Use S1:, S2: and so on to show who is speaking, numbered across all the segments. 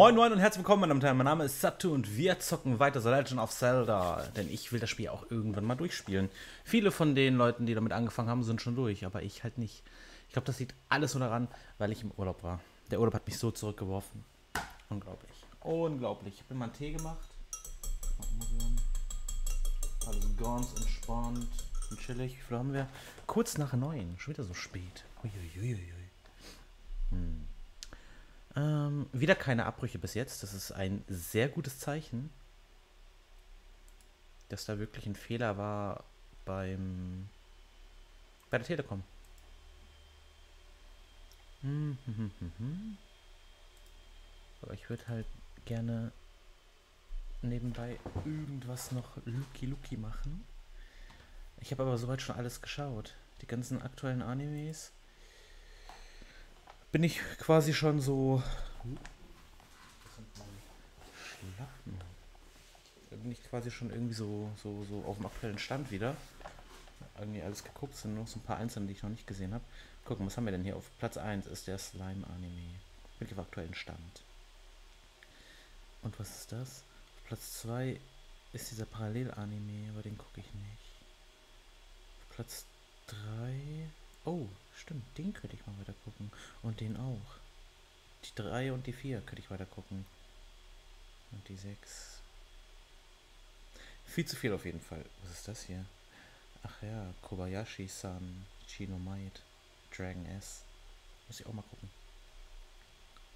S1: Moin Moin und herzlich willkommen, meine Damen und Herren. Mein Name ist Satu und wir zocken weiter The Legend of Zelda. Denn ich will das Spiel auch irgendwann mal durchspielen. Viele von den Leuten, die damit angefangen haben, sind schon durch, aber ich halt nicht. Ich glaube, das liegt alles nur daran, weil ich im Urlaub war. Der Urlaub hat mich so zurückgeworfen. Unglaublich. Unglaublich. Ich habe mir mal einen Tee gemacht. Alles ganz entspannt und chillig. Wie viel haben wir? Kurz nach neun. Schon wieder so spät. Uiuiuiui. Hm. Ähm, wieder keine Abbrüche bis jetzt. Das ist ein sehr gutes Zeichen. Dass da wirklich ein Fehler war beim bei der Telekom. Hm, hm, hm, hm, hm. Aber ich würde halt gerne nebenbei irgendwas noch Luki Luki machen. Ich habe aber soweit schon alles geschaut. Die ganzen aktuellen Animes bin ich quasi schon so. Da bin ich quasi schon irgendwie so, so, so auf dem aktuellen Stand wieder. Irgendwie alles geguckt, sind noch so ein paar einzelne, die ich noch nicht gesehen habe. Gucken, was haben wir denn hier? Auf Platz 1 ist der Slime-Anime. Ich auf aktuellen Stand. Und was ist das? Auf Platz 2 ist dieser Parallel-Anime, aber den gucke ich nicht. Auf Platz 3 Oh, stimmt, den könnte ich mal weiter gucken. Und den auch. Die 3 und die 4 könnte ich weiter gucken. Und die 6. Viel zu viel auf jeden Fall. Was ist das hier? Ach ja, Kobayashi-san, Chino Might, Dragon S. Muss ich auch mal gucken.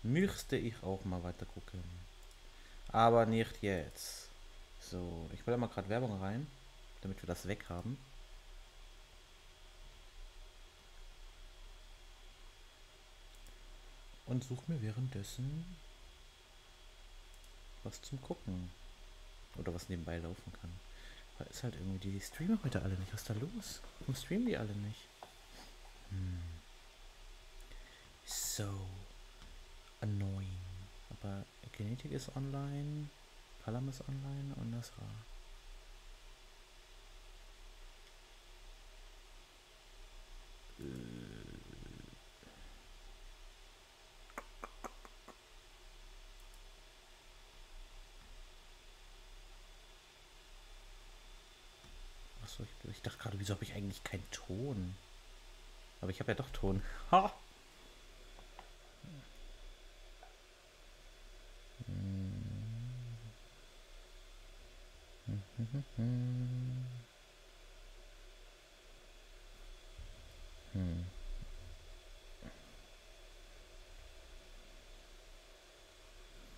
S1: Müsste ich auch mal weiter gucken. Aber nicht jetzt. So, ich will da mal gerade Werbung rein, damit wir das weg haben. Und suche mir währenddessen was zum Gucken. Oder was nebenbei laufen kann. Weil ist halt irgendwie die Streamer heute alle nicht. Was ist da los? Warum streamen die alle nicht? Hm. So annoying. Aber Genetik ist online, Palam ist online und das war. Äh. Achso, ich, ich dachte gerade, wieso habe ich eigentlich keinen Ton? Aber ich habe ja doch Ton. Ha! Hm.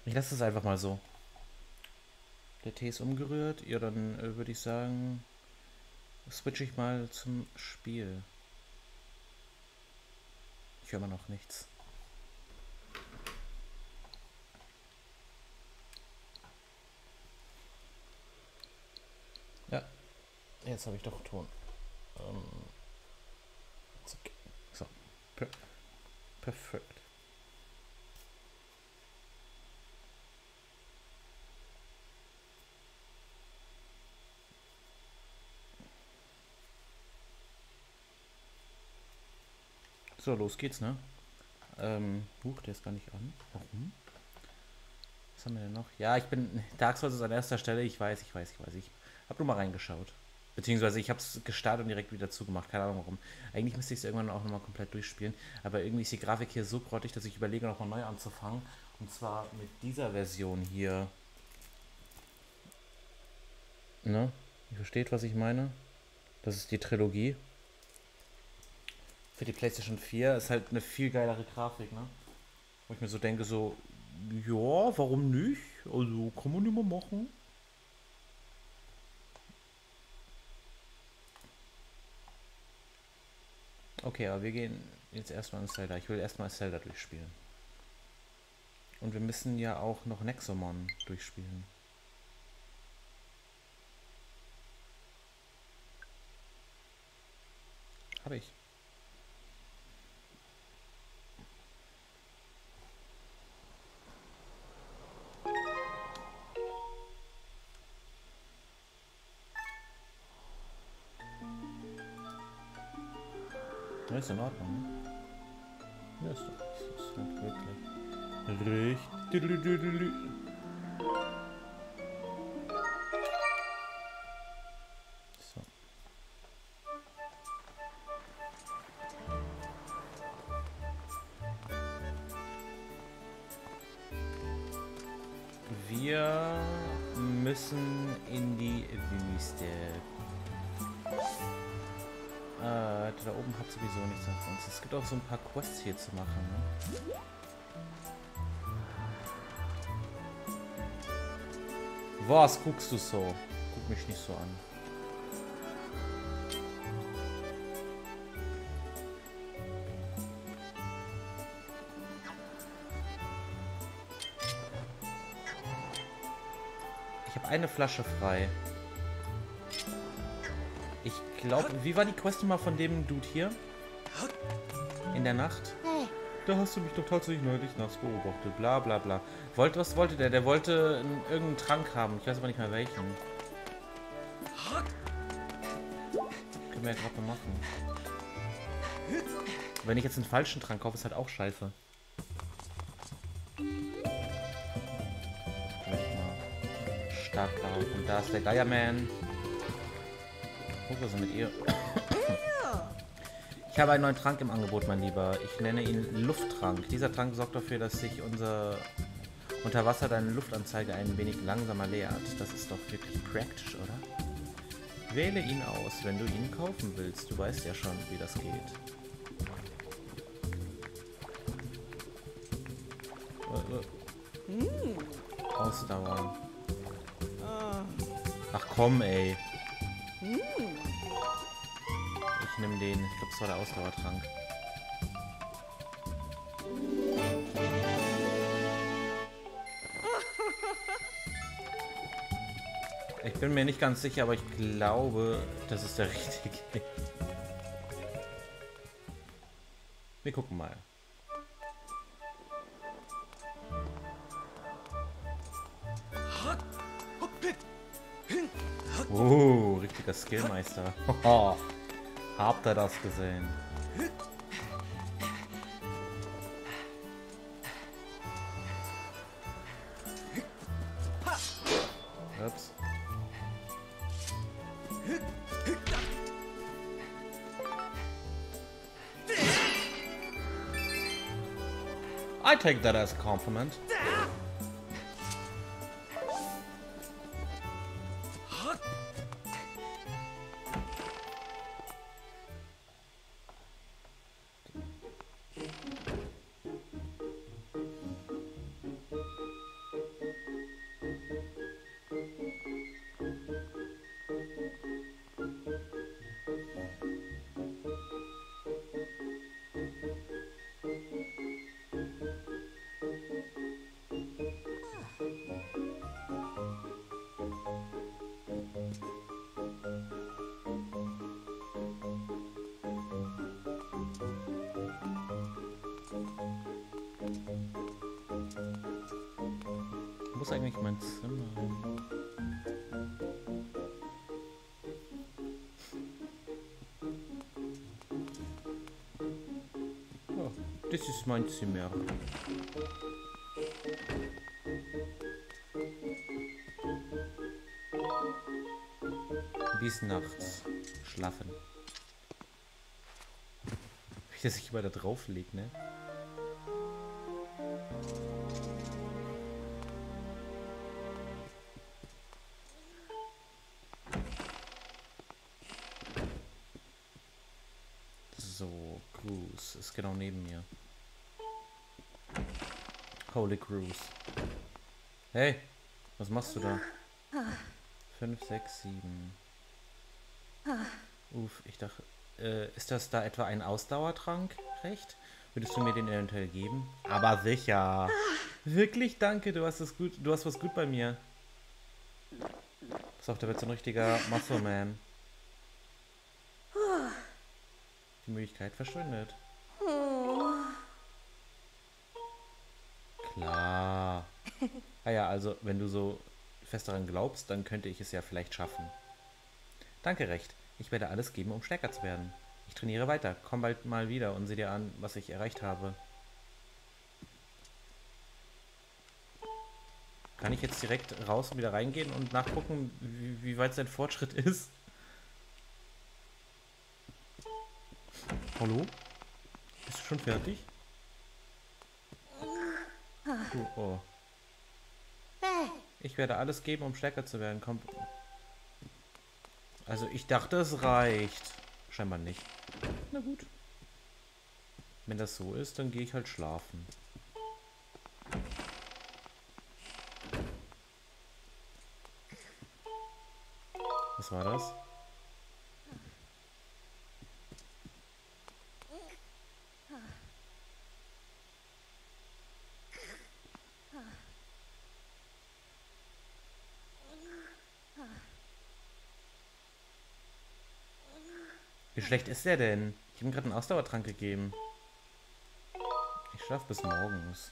S1: Ich lasse es einfach mal so. Der Tee ist umgerührt. Ja, dann äh, würde ich sagen, switche ich mal zum Spiel. Ich höre mal noch nichts. Ja, jetzt habe ich doch Ton. Ähm, so, per perfekt. So, los geht's, ne? Ähm, huch, der ist gar nicht an. Warum? Was haben wir denn noch? Ja, ich bin. Dark Souls ist an erster Stelle. Ich weiß, ich weiß, ich weiß. Ich habe nur mal reingeschaut. Beziehungsweise ich habe es gestartet und direkt wieder zugemacht. Keine Ahnung warum. Eigentlich müsste ich es irgendwann auch nochmal komplett durchspielen. Aber irgendwie ist die Grafik hier so grottig, dass ich überlege, nochmal neu anzufangen. Und zwar mit dieser Version hier. Ne? Ihr versteht, was ich meine? Das ist die Trilogie für die PlayStation 4 ist halt eine viel geilere Grafik, ne? Wo ich mir so denke, so, ja, warum nicht? Also, kann man immer machen. Okay, aber wir gehen jetzt erstmal in Zelda. Ich will erstmal Zelda durchspielen. Und wir müssen ja auch noch Nexomon durchspielen. Habe ich. Ja, so ein paar Quests hier zu machen, ne? Was guckst du so? Guck mich nicht so an. Ich habe eine Flasche frei. Ich glaube, wie war die Quest mal von dem Dude hier? In der Nacht? Da hast du mich doch tatsächlich neulich nachts beobachtet. Bla bla bla. Wollte, was wollte der? Der wollte einen, irgendeinen Trank haben. Ich weiß aber nicht mehr welchen. Können wir ja gerade mal machen. Wenn ich jetzt einen falschen Trank kaufe, ist halt auch scheiße. Startklar. Und da ist der Geierman. Guck, was ist mit ihr? Ich habe einen neuen Trank im Angebot, mein Lieber. Ich nenne ihn Lufttrank. Dieser Trank sorgt dafür, dass sich unser unter Wasser deine Luftanzeige ein wenig langsamer leert. Das ist doch wirklich praktisch, oder? Wähle ihn aus, wenn du ihn kaufen willst. Du weißt ja schon, wie das geht. Ausdauer. Ach komm, ey. Glaube, es war der Ausdauertrank. Ich bin mir nicht ganz sicher, aber ich glaube, das ist der richtige. Wir gucken mal. Oh, richtiger Skillmeister. Habt ihr das gesehen? I take that as a compliment. Ist mein Zimmer. Bis nachts schlafen. Wie der sich immer da drauf legt, ne? So, Cruise ist genau neben mir. Holy Cruise. Hey, was machst du da? 5, 6, 7. Uff, ich dachte, äh, ist das da etwa ein Ausdauertrank? Recht? Würdest du mir den eventuell geben? Aber sicher. Wirklich, danke, du hast es gut, du hast was gut bei mir. Pass auf, da wird so ein richtiger Muscle Man. Die Möglichkeit verschwindet. Klar. Ah ja, also, wenn du so fest daran glaubst, dann könnte ich es ja vielleicht schaffen. Danke, recht. Ich werde alles geben, um stärker zu werden. Ich trainiere weiter. Komm bald mal wieder und sieh dir an, was ich erreicht habe. Kann ich jetzt direkt raus und wieder reingehen und nachgucken, wie, wie weit sein Fortschritt ist? Hallo? Bist du schon fertig? Oh, oh. Ich werde alles geben, um stärker zu werden. Komm. Also ich dachte, es reicht. Scheinbar nicht. Na gut. Wenn das so ist, dann gehe ich halt schlafen. Was war das? Schlecht ist der denn? Ich habe ihm gerade einen Ausdauertrank gegeben. Ich schlafe bis morgens.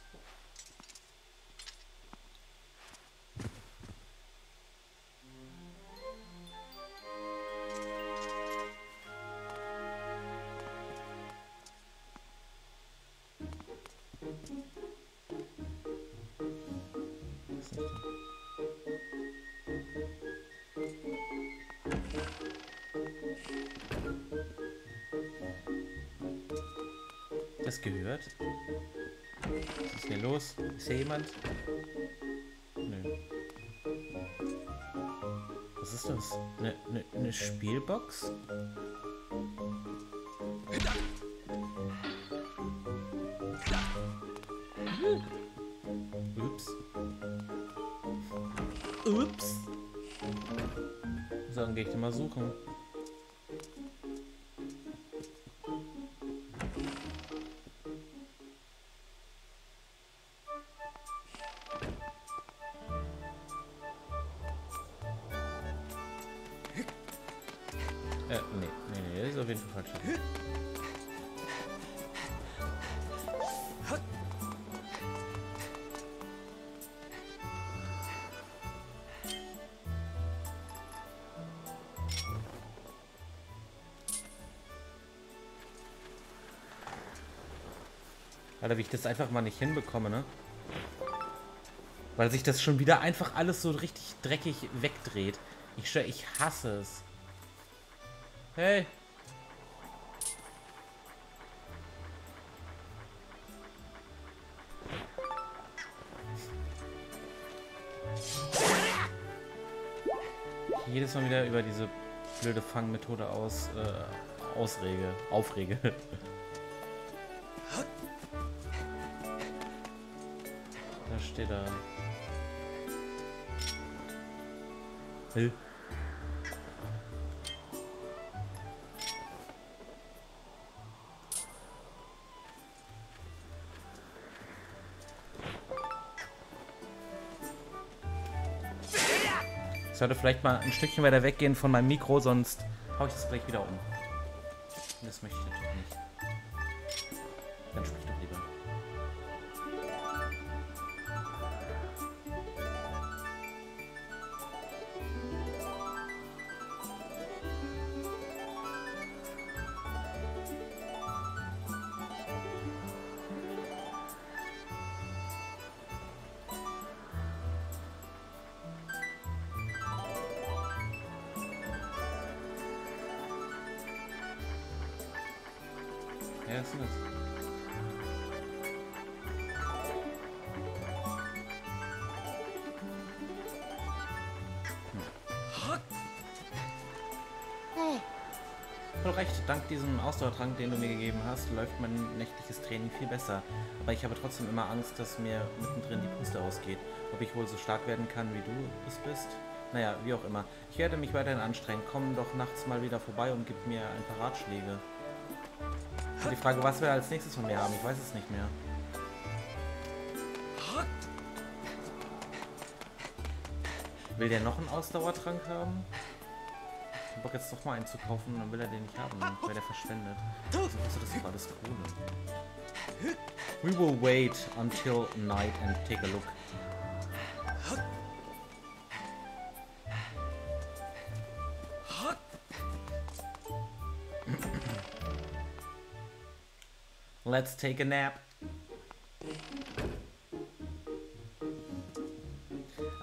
S1: Eine ne, ne Spielbox? Ups. Ups. So, dann gehe ich den mal suchen. Alter, wie ich das einfach mal nicht hinbekomme, ne? Weil sich das schon wieder einfach alles so richtig dreckig wegdreht. Ich schwör, ich hasse es. Hey. Jedes Mal wieder über diese blöde Fangmethode aus, äh, ausrege, aufrege. steht er. Hey. Ich sollte vielleicht mal ein Stückchen weiter weggehen von meinem Mikro, sonst hau ich das gleich wieder um. Das möchte ich natürlich nicht. Dann sprich doch lieber. Ausdauertrank, den du mir gegeben hast, läuft mein nächtliches Training viel besser. Aber ich habe trotzdem immer Angst, dass mir mittendrin die Puste ausgeht. Ob ich wohl so stark werden kann, wie du es bist? Naja, wie auch immer. Ich werde mich weiterhin anstrengen. Komm doch nachts mal wieder vorbei und gib mir ein paar Ratschläge. Und die Frage, was wir als nächstes von mir haben, ich weiß es nicht mehr. Will der noch einen Ausdauertrank haben? Bock jetzt doch mal einen zu kaufen dann will er den nicht haben, weil der verschwendet. Also kostet das doch alles Kohle. We will wait until night and take a look. Let's take a nap.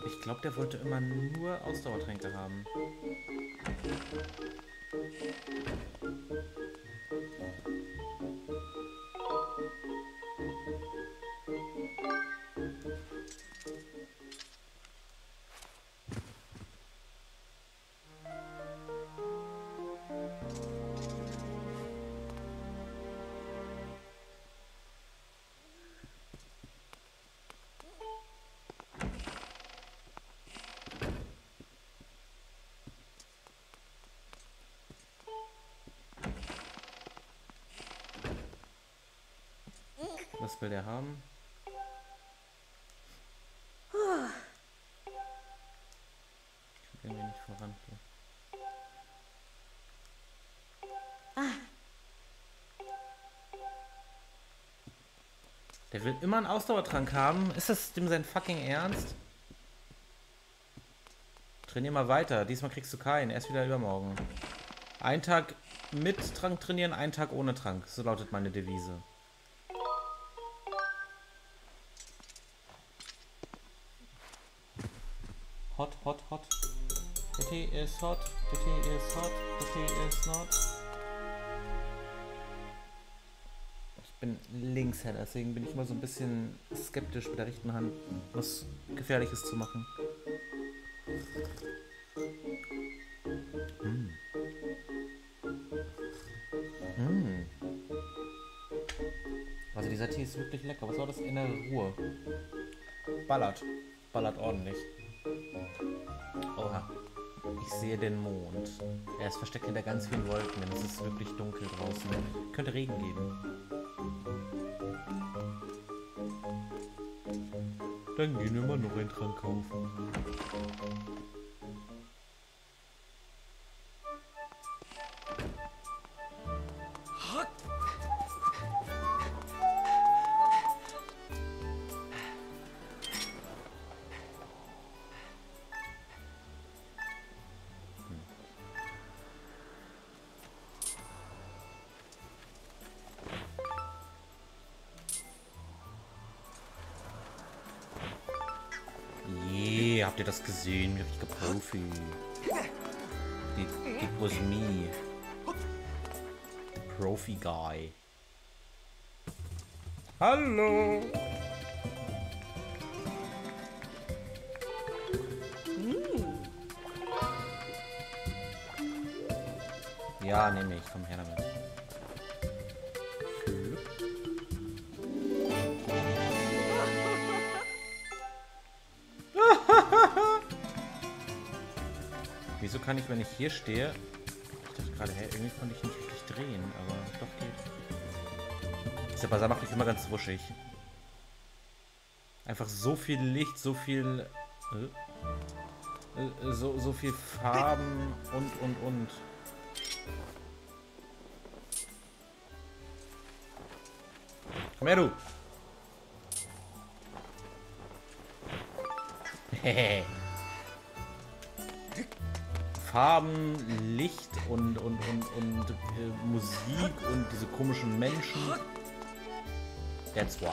S1: Ich glaube, der wollte immer nur Ausdauertränke haben. Thank you. Was will der haben? Ich komme irgendwie nicht voran hier. Der will immer einen Ausdauertrank haben. Ist das dem sein fucking Ernst? Trainier mal weiter. Diesmal kriegst du keinen. Erst wieder übermorgen. Ein Tag mit Trank trainieren, ein Tag ohne Trank. So lautet meine Devise. Is hot. The tea is hot. The tea is not. Ich bin Linkshänder, deswegen bin ich immer so ein bisschen skeptisch mit der rechten Hand, was Gefährliches zu machen. Mm. Mm. Also dieser Tee ist wirklich lecker. Was war das? Innere Ruhe. Ballert. Ballert ordentlich. Ich sehe den Mond. Er ist versteckt hinter ganz vielen Wolken, denn es ist wirklich dunkel draußen. Könnte Regen geben. Dann gehen wir mal noch einen Trank kaufen. Gesehen? Ein richtiger Profi. It, it was me. The Profi Guy. Hallo! Ja, nehme ich. Komm her damit. Kann ich, wenn ich hier stehe... Ich dachte gerade, hä, irgendwie konnte ich nicht wirklich drehen, aber doch geht. Dieser Basar macht mich immer ganz wuschig. Einfach so viel Licht, so viel... Äh, äh, so, so viel Farben und, und, und. Komm her, du! Hehehe. Farben, Licht und, und, und, und äh, Musik und diese komischen Menschen. That's why.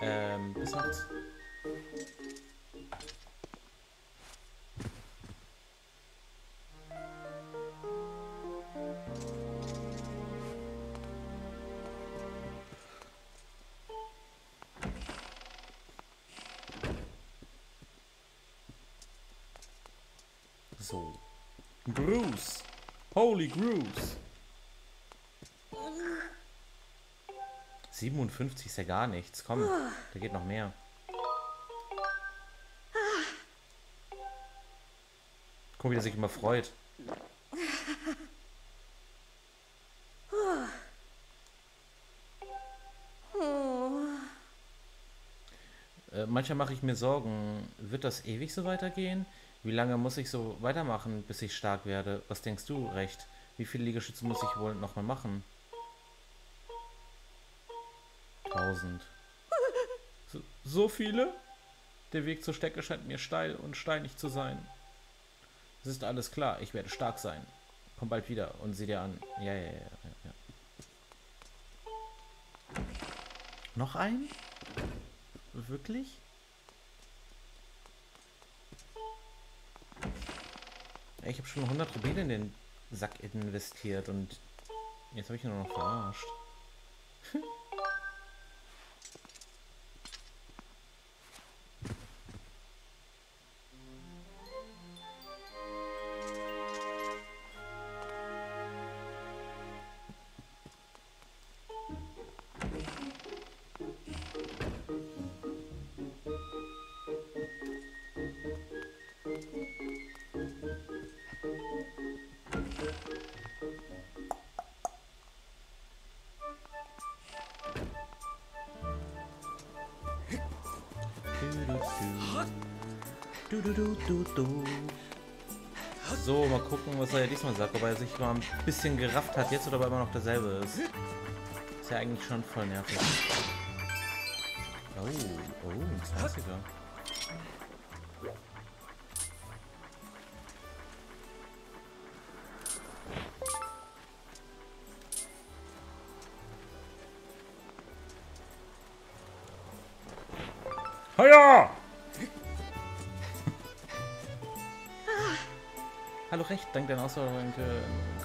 S1: Ähm, bis nachts. Holy Bruce. 57 ist ja gar nichts. Komm, da geht noch mehr. Guck, wie der sich immer freut. Äh, manchmal mache ich mir Sorgen, wird das ewig so weitergehen? Wie lange muss ich so weitermachen, bis ich stark werde? Was denkst du, Recht? Wie viele Liegestütze muss ich wohl nochmal machen? 1000. So, so viele? Der Weg zur Stecke scheint mir steil und steinig zu sein. Es ist alles klar, ich werde stark sein. Komm bald wieder und sieh dir an. Ja, ja, ja, ja. ja. Noch ein? Wirklich? Ich habe schon 100 Rubine in den Sack investiert und jetzt habe ich ihn nur noch verarscht. Mal ein bisschen gerafft hat jetzt oder ob er immer noch derselbe ist. Ist ja eigentlich schon voll nervig. Oh, oh, ein 20er. Dank deiner Ausdauerung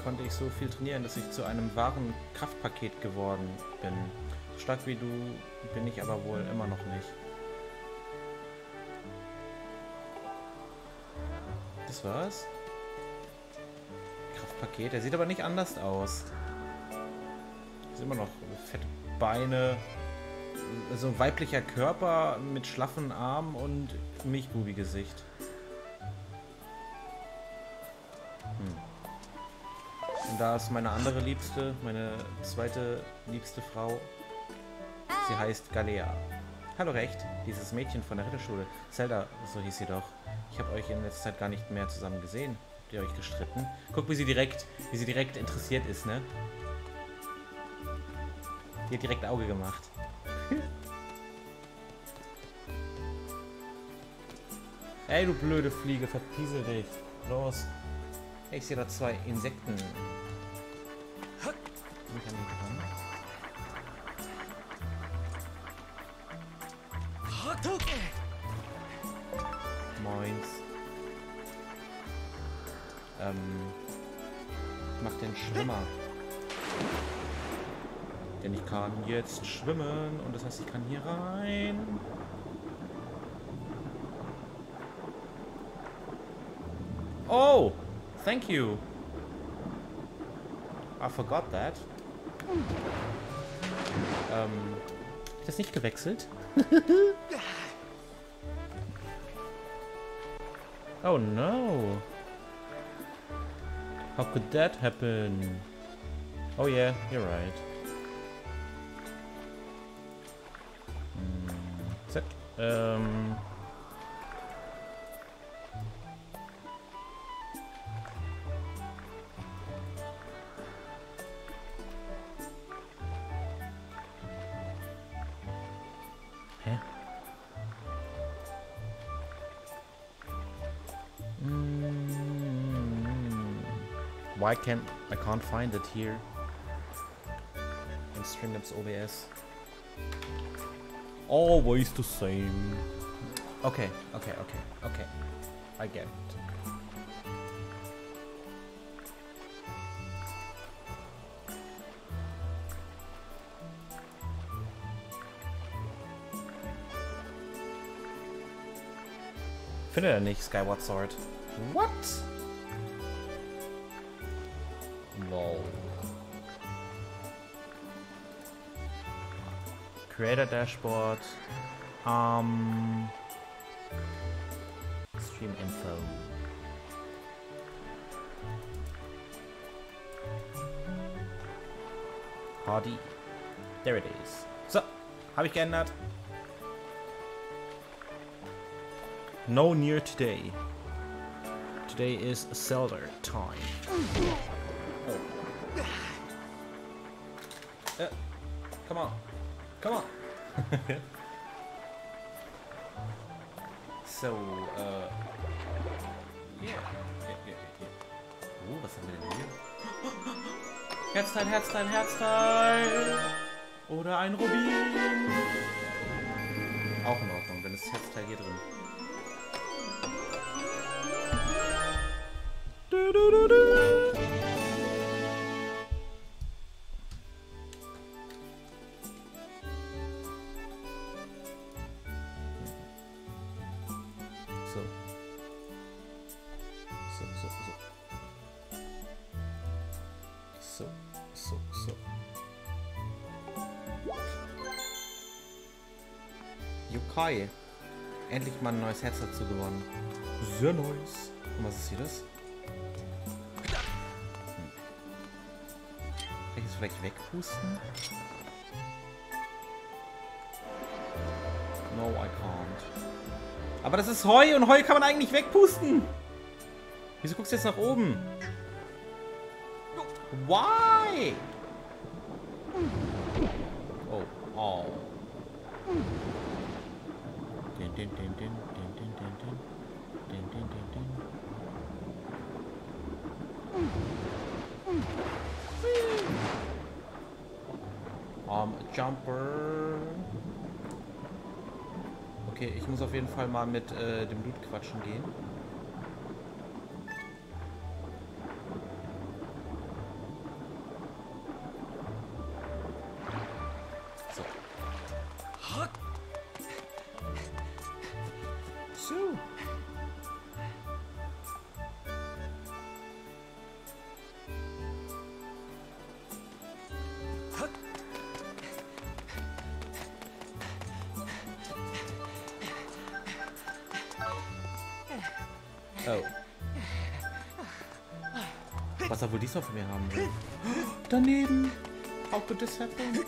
S1: konnte ich so viel trainieren, dass ich zu einem wahren Kraftpaket geworden bin. So stark wie du bin ich aber wohl immer noch nicht. Das war's? Kraftpaket, der sieht aber nicht anders aus. Ist immer noch fette Beine, so ein weiblicher Körper mit schlaffen Armen und Milchbubi-Gesicht. Da ist meine andere Liebste, meine zweite liebste Frau. Sie heißt Galea. Hallo recht, dieses Mädchen von der Ritterschule. Zelda, so hieß sie doch. Ich habe euch in letzter Zeit gar nicht mehr zusammen gesehen. Habt ihr euch gestritten? Guck, wie sie direkt, wie sie direkt interessiert ist, ne? Die hat direkt Auge gemacht. Ey, du blöde Fliege, verpiesel dich. Los. Ich sehe da zwei Insekten. Komm ich an die dran? Moins. Ähm. Ich mach den Schwimmer. Denn ich kann jetzt schwimmen und das heißt, ich kann hier rein. Oh! Thank you. I forgot that. Ähm. Ich das nicht gewechselt? oh no. How could that happen? Oh yeah, you're right. Zack. Ähm. Why can't I can't find it here in Streamlabs OBS? Always the same. Okay, okay, okay, okay. I get it. Findet er nicht, Skyward Sword. What? Creator Dashboard. Um, Stream Info. Hardy. There it is. So, habe ich geändert. No near today. Today is Zelda time. so, äh. Yeah. Yeah, yeah, yeah. Oh, was haben wir denn hier? Herzteil, Herzteil, Herzteil! Oder ein Rubin! Auch in Ordnung, dann ist das Herzteil hier drin. So, so. Yokai. Endlich mal ein neues Herz dazu gewonnen. Sehr nice. Und was ist hier das? Hm. Kann ich es vielleicht wegpusten? No, I can't. Aber das ist Heu und Heu kann man eigentlich wegpusten. Wieso guckst du jetzt nach oben? Why? Oh, oh. Din, din, din, din, din, din, din, din. Din, din, din, din. Um, Jumper. Okay, ich muss auf jeden Fall mal mit äh, dem Loot quatschen gehen. Daneben. How could this happen?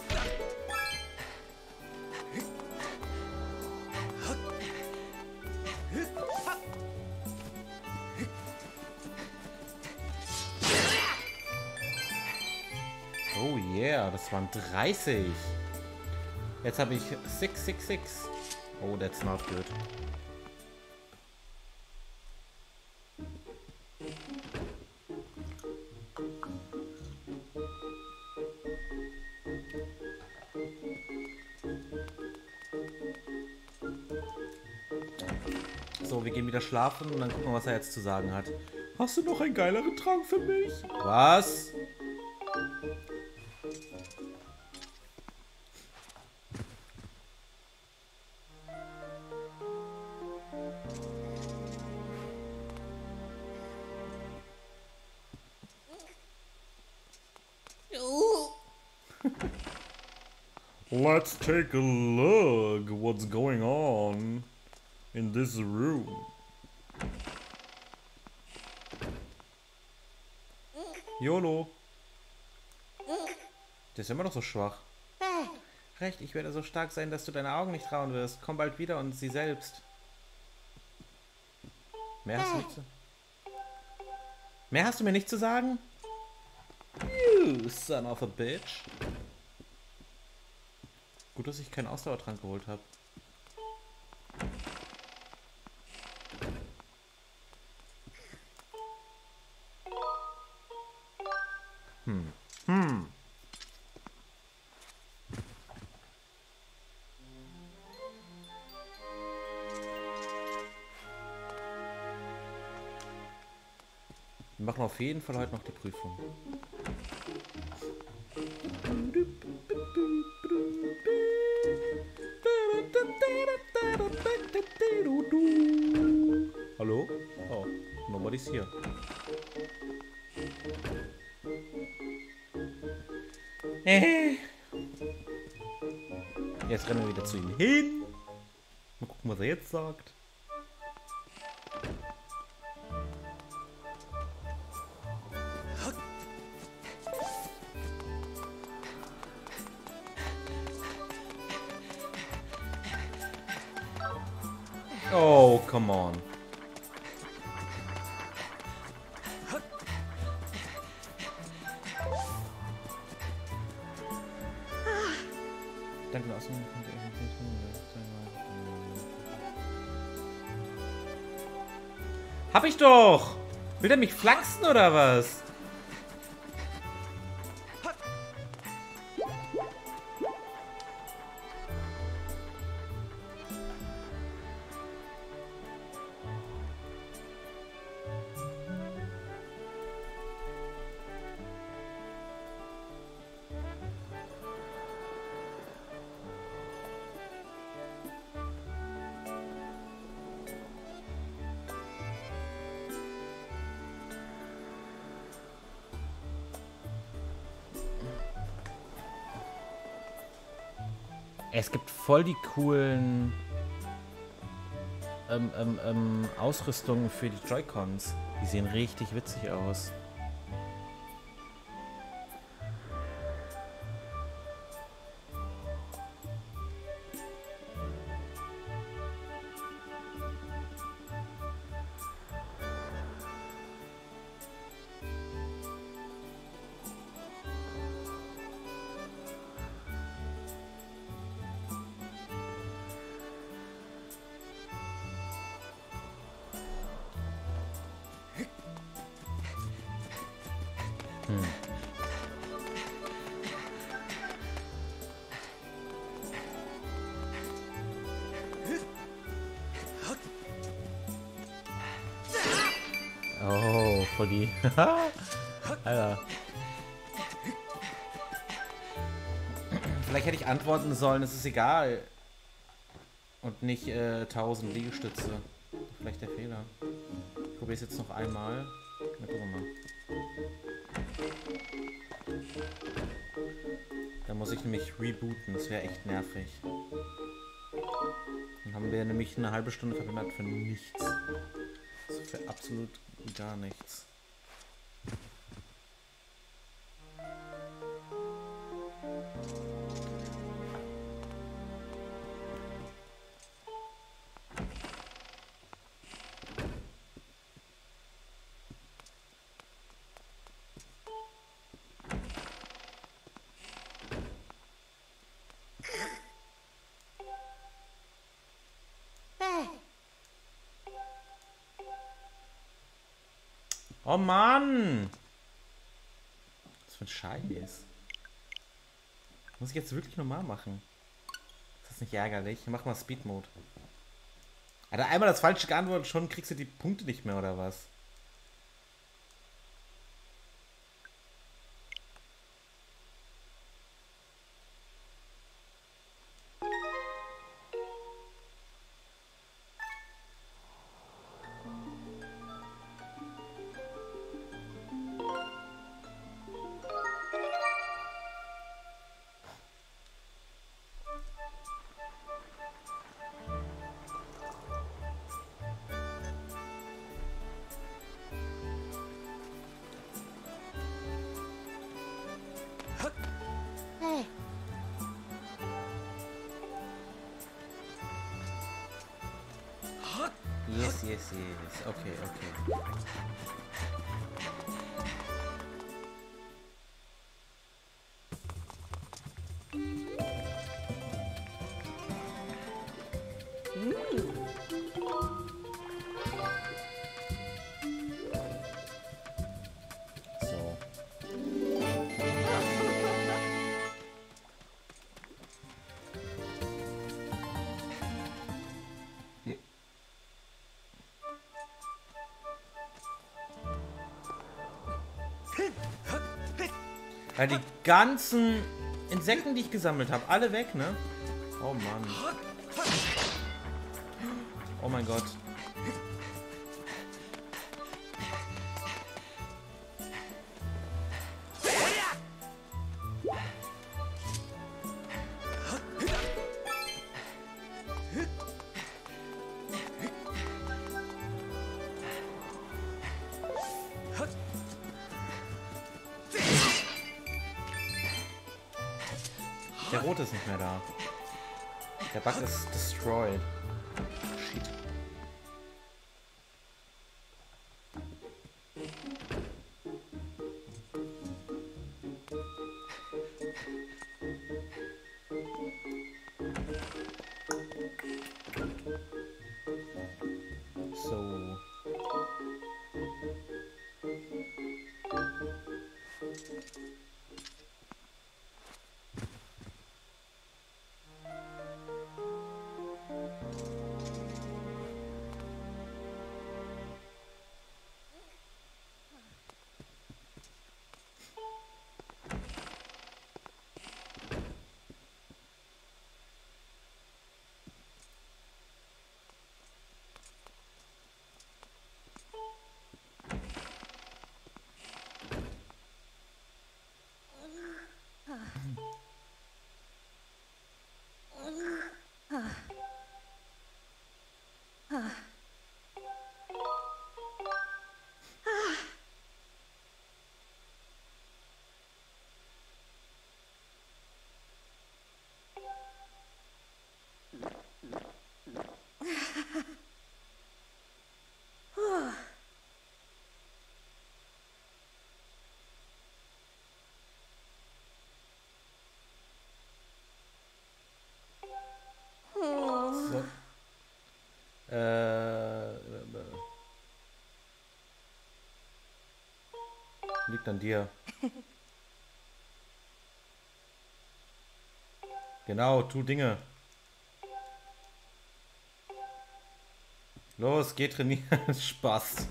S1: Oh yeah, das waren 30. Jetzt habe ich 666. Oh, that's not good. Schlafen und dann gucken wir, was er jetzt zu sagen hat. Hast du noch einen geileren Trank für mich? Was? Let's take a look what's going on in this room. Der ist immer noch so schwach. Recht, ich werde so stark sein, dass du deine Augen nicht trauen wirst. Komm bald wieder und sie selbst. Mehr hast du nicht zu... Mehr hast du mir nicht zu sagen? You son of a bitch. Gut, dass ich keinen Ausdauertrank geholt habe. Wir machen auf jeden Fall heute noch die Prüfung. Hallo? Oh, nobody's here. Jetzt rennen wir wieder zu ihm hin. Mal gucken, was er jetzt sagt. Will der mich flachsen oder was? Voll die coolen ähm, ähm, ähm, Ausrüstungen für die Joy-Cons. Die sehen richtig witzig aus. Sollen, es ist egal. Und nicht äh, 1000 Liegestütze. Vielleicht der Fehler. Ich probiere es jetzt noch einmal. Na, gucken wir mal. Da muss ich nämlich rebooten, das wäre echt nervig. Dann haben wir nämlich eine halbe Stunde verwendet für nichts. Also für absolut gar nichts. Oh Mann! Was für ein Scheiß. Muss ich jetzt wirklich normal machen? Ist das nicht ärgerlich? Mach mal Speed Mode. Alter, einmal das falsche geantwortet, schon kriegst du die Punkte nicht mehr, oder was? Ganzen Insekten, die ich gesammelt habe, alle weg, ne? Oh Mann. Oh mein Gott. 嗯，啊。Liegt an dir. Genau, tu Dinge. Los, geh trainieren. Spaß.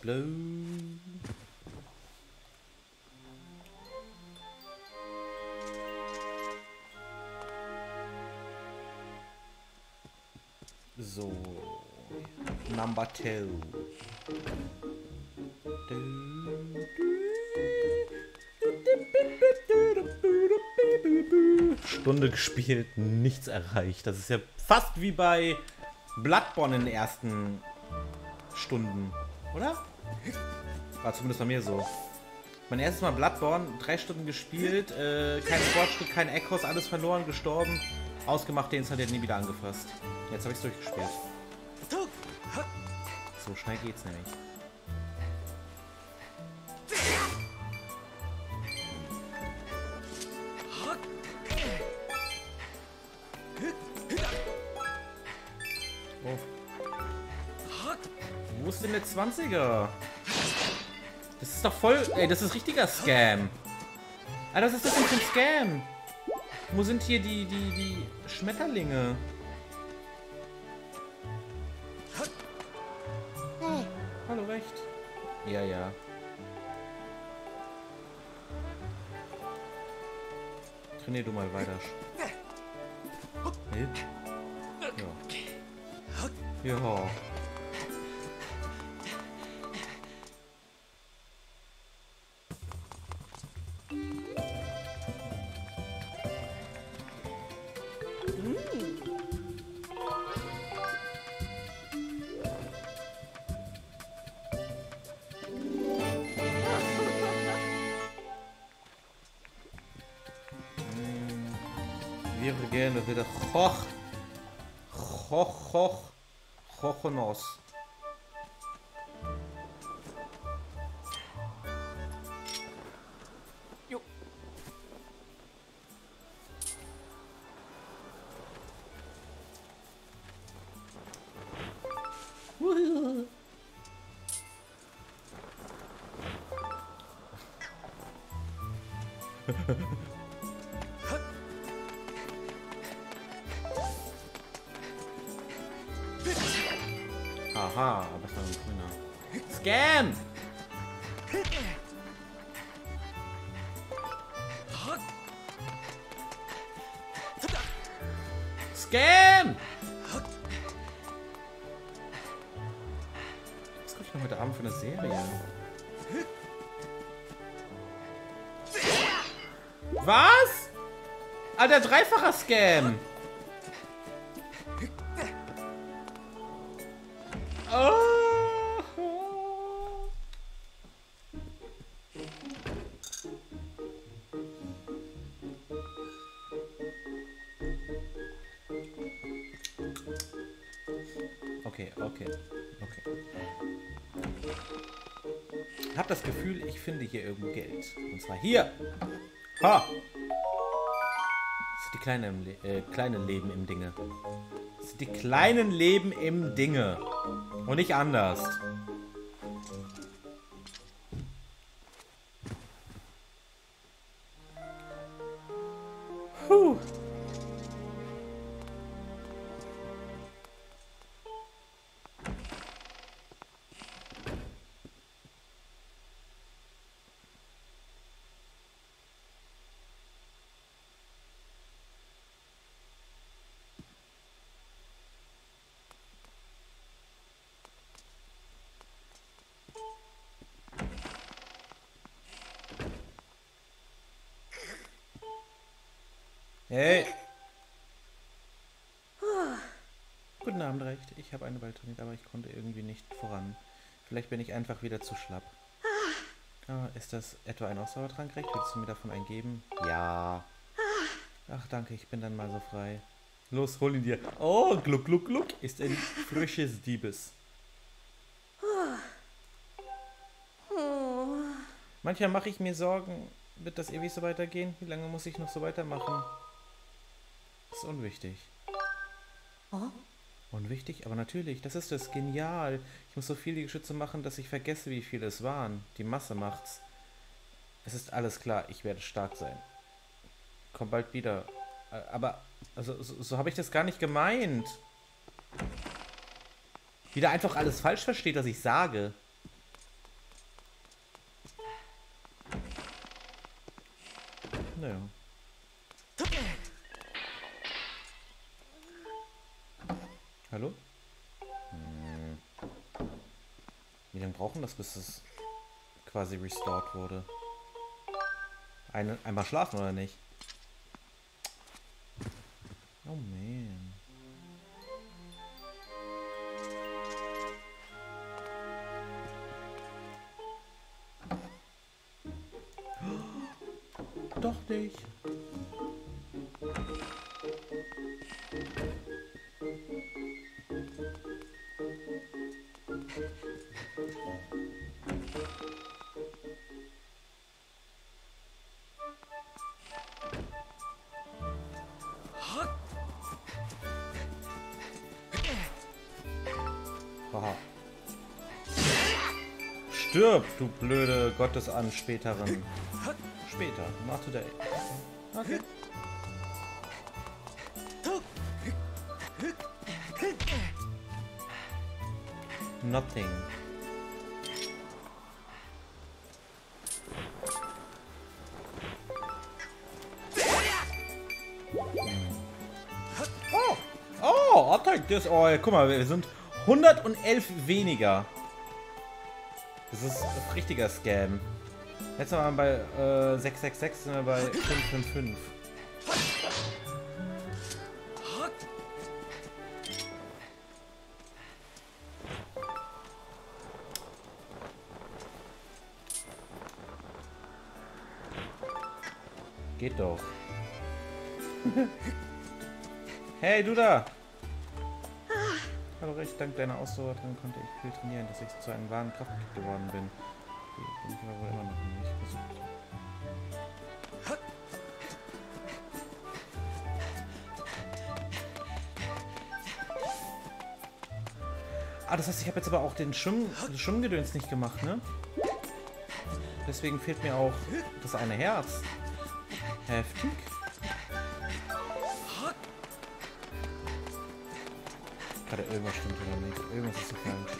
S1: Explode. So. Number two. Stunde gespielt, nichts erreicht. Das ist ja fast wie bei Bloodborne in den ersten Stunden, oder? War zumindest bei mir so. Mein erstes Mal Bloodborne, drei Stunden gespielt, äh, kein Fortschritt, kein Echos, alles verloren, gestorben, ausgemacht, deinstalliert, nie wieder angefasst. Jetzt habe ich es durchgespielt. So schnell geht's nämlich. Oh. Wo ist denn der 20er? Das ist doch voll... Ey, das ist richtiger Scam. Alter, was ist das denn für ein Scam? Wo sind hier die, die, die Schmetterlinge? Oh, hallo, recht. Ja, ja. Trainier du mal weiter. Hey. Ja. Ja. Aha, aber es war ein grüner. Scam! Scam! Alter, dreifacher Scam! Oh. Okay, okay, okay. Hab das Gefühl, ich finde hier irgendwo Geld. Und zwar hier. Ha! Kleinen, Le äh, kleinen Leben im Dinge. Das sind die kleinen Leben im Dinge. Und nicht anders. Bin ich einfach wieder zu schlapp. Ah, ist das etwa ein Ausdauertrank recht? Willst du mir davon einen geben? Ja. Ach, danke, ich bin dann mal so frei. Los, hol ihn dir. Oh, gluck, gluck, gluck. Ist ein frisches Diebes. Manchmal mache ich mir Sorgen, wird das ewig so weitergehen? Wie lange muss ich noch so weitermachen? Ist unwichtig. Unwichtig? Aber natürlich, das ist das. Genial. Ich muss so viele Geschütze machen, dass ich vergesse, wie viele es waren. Die Masse macht's. Es ist alles klar, ich werde stark sein. Komm bald wieder. Äh, Aber, also, so, so habe ich das gar nicht gemeint. Wieder einfach alles falsch versteht, was ich sage. Das, bis es quasi restored wurde? Eine, einmal schlafen oder nicht? Oh man. Doch nicht. Stirb, du blöde Gottesanspäterin. Später, not today. Okay. Nothing. Oh, oh, I'll take this. Oh, guck mal, wir sind 111 weniger. Das ist ein richtiger Scam. Jetzt waren wir bei äh, 666, sind wir bei 555. Geht doch. hey, du da! Dank deiner Ausdauer drin konnte ich viel trainieren, dass ich zu einem wahren Kraftkick geworden bin. Bin ich aber wohl immer noch nicht versucht. Ah, das heißt, ich habe jetzt aber auch den Schwimm Schwimmgedöns nicht gemacht, ne? Deswegen fehlt mir auch das eine Herz. Heftig. Gerade irgendwas stimmt oder nicht. Irgendwas ist so falsch.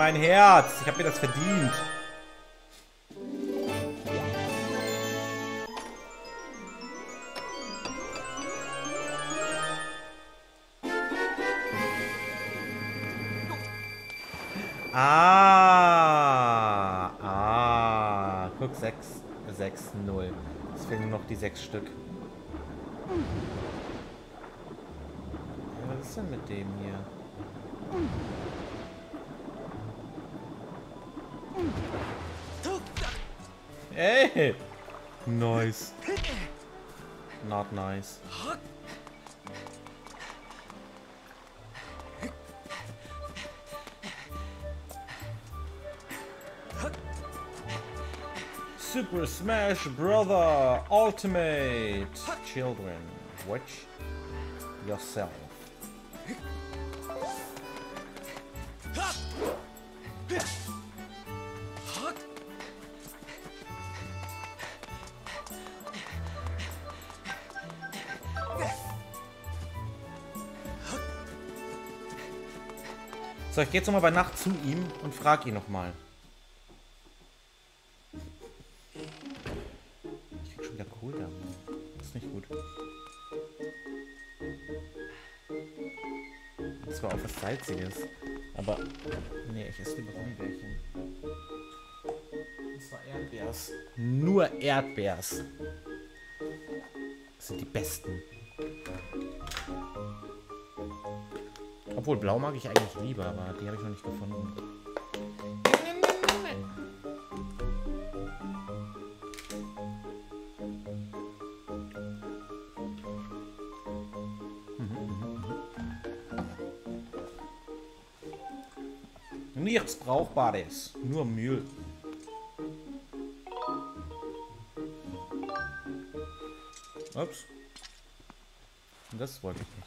S1: Mein Herz. Ich habe mir das verdient. Ah. Ah. Guck, 6, 6, 0. Es fehlen nur noch die 6 Stück. Was ist denn mit dem hier? Nice. Not nice. Super Smash Brother Ultimate Children. Watch yourself. So, ich gehe jetzt nochmal bei Nacht zu ihm und frage ihn nochmal. Kohldampf. Das ist nicht gut. Das war auch was Salziges. Aber, nee, ich esse lieber Gummibärchen. Das war Erdbeers. Nur Erdbeers. Das sind die besten. Obwohl, blau mag ich eigentlich lieber, aber die habe ich noch nicht gefunden. Nichts Brauchbares, nur Müll. Ups. Das wollte ich nicht.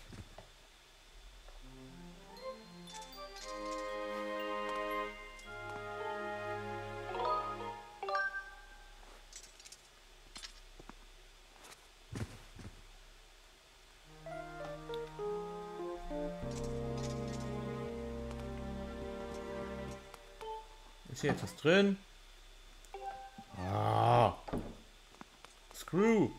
S1: Jetzt was drin? Ah. Screw.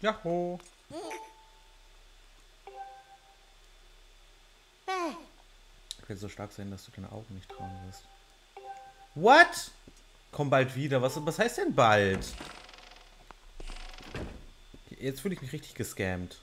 S1: Jaho. Ich werde so stark sein, dass du deine Augen nicht trauen wirst. What? Komm bald wieder. Was, was heißt denn bald? Jetzt fühle ich mich richtig gescammt.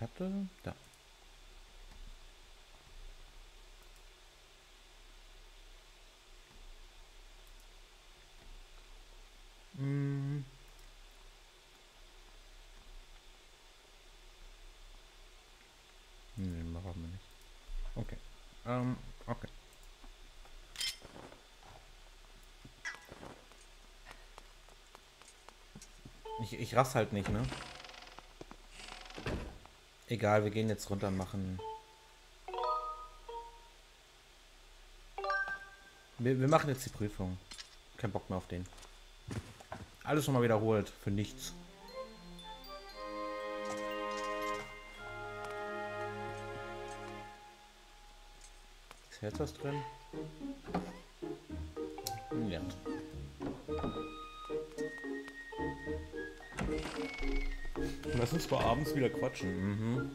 S1: Hatte da. Mm. Nee, machen wir nicht. Okay. Ähm, okay. Ich, ich rass halt nicht, ne? Egal, wir gehen jetzt runter und machen. Wir, wir machen jetzt die Prüfung. Kein Bock mehr auf den. Alles nochmal wiederholt. Für nichts. Ist jetzt was drin? Ja. Lass uns mal abends wieder quatschen. Mhm.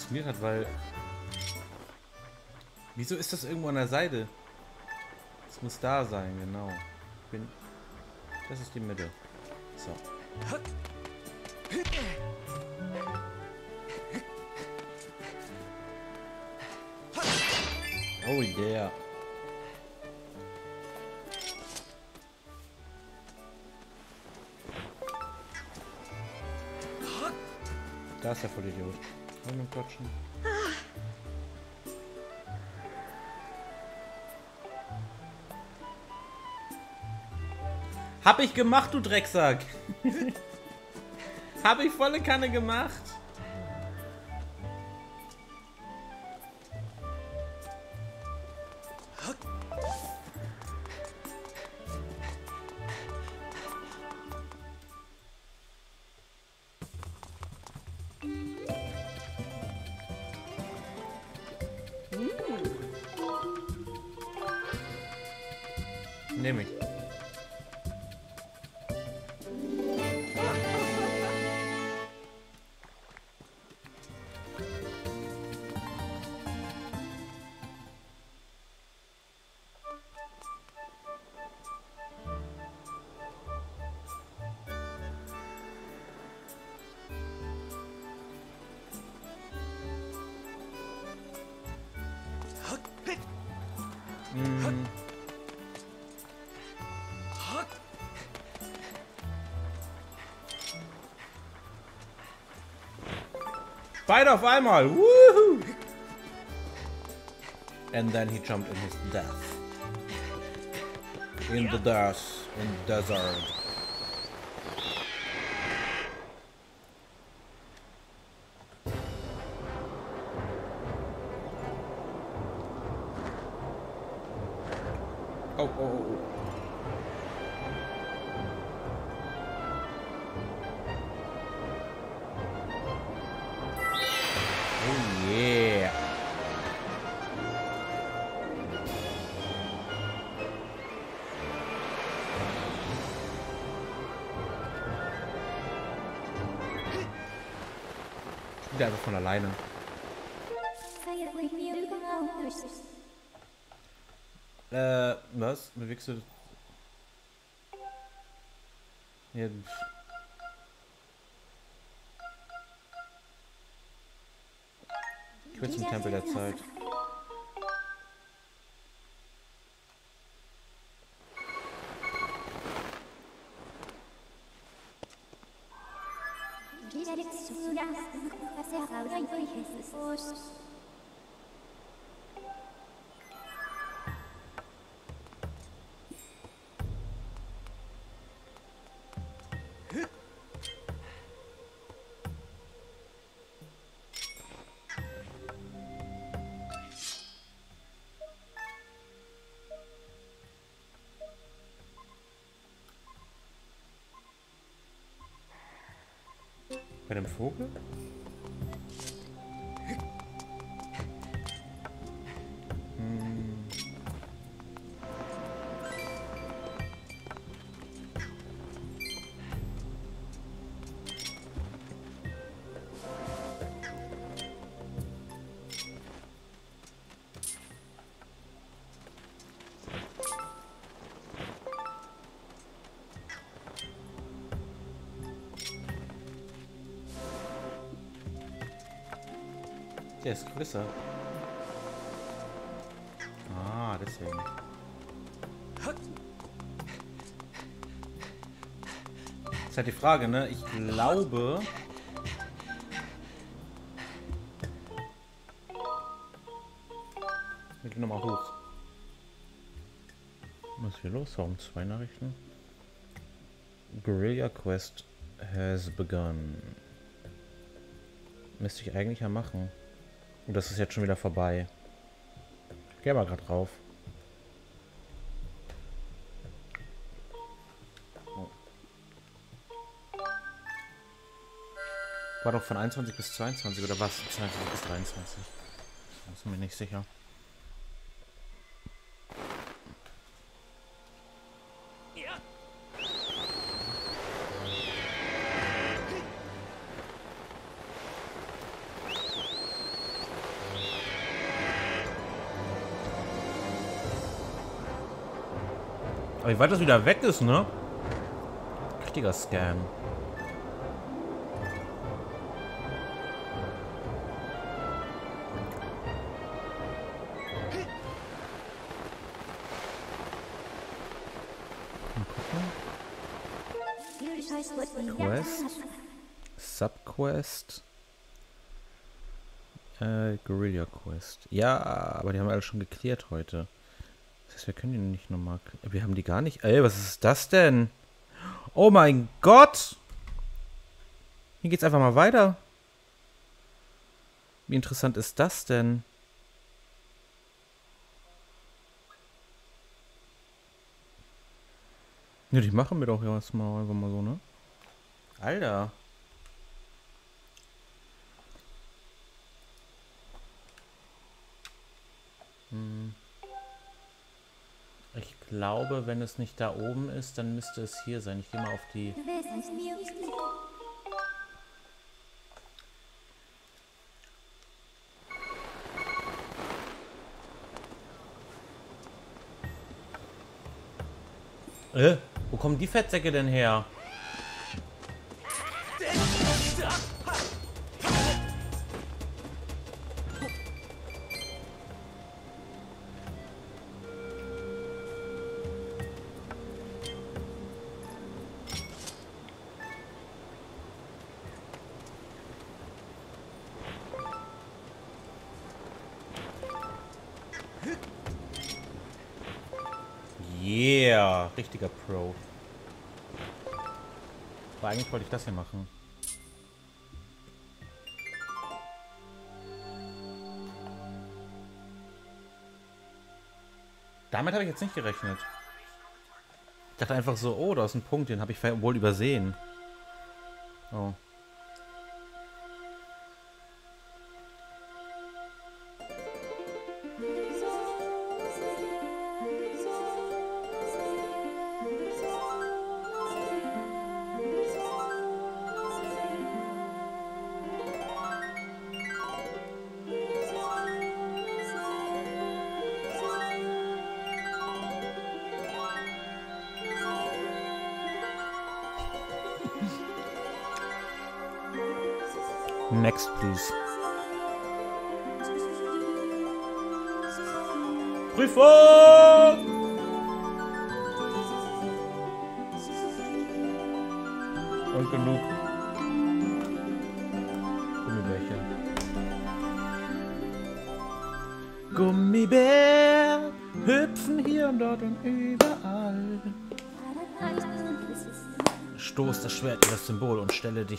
S1: Funktioniert hat, weil... Wieso ist das irgendwo an der Seite? Es muss da sein, genau. Bin... Das ist die Mitte. So. Oh yeah. Da ist der Vollidiot. Und mit Quatschen. Hab ich gemacht, du Drecksack. Hab ich volle Kanne gemacht. Beide auf einmal. Woohoo! And then he jumped in his death. In the dust, in the desert. Wieder einfach von alleine. Äh, was? Bewegst du. Ja, ich will zum Tempel der Zeit. Bei dem Vogel? Ist größer. Ah, deswegen. Ist halt die Frage, ne? Ich glaube. Ich will nochmal hoch. Was ist hier los? Warum zwei Nachrichten? Guerilla Quest has begun. Müsste ich eigentlich ja machen. Und das ist jetzt schon wieder vorbei. Geh mal gerade drauf. Oh. War doch von 21 bis 22 oder was? 22 bis 23. Ich bin mir nicht sicher. Weit das wieder weg ist, ne? Richtiger Scam. Quest. Subquest. Äh, Guerilla Quest. Ja, aber die haben wir alle schon geklärt heute. Das heißt, wir können die nicht nochmal... Wir haben die gar nicht... Ey, was ist das denn? Oh mein Gott! Hier geht's einfach mal weiter. Wie interessant ist das denn? Ja, die machen wir doch erstmal einfach mal so, ne? Alter. Hm. Glaube, wenn es nicht da oben ist, dann müsste es hier sein. Ich gehe mal auf die... Äh, wo kommen die Fettsäcke denn her? Richtiger Pro. Aber eigentlich wollte ich das hier machen. Damit habe ich jetzt nicht gerechnet. Ich dachte einfach so, oh, da ist ein Punkt, den habe ich wohl übersehen. Oh.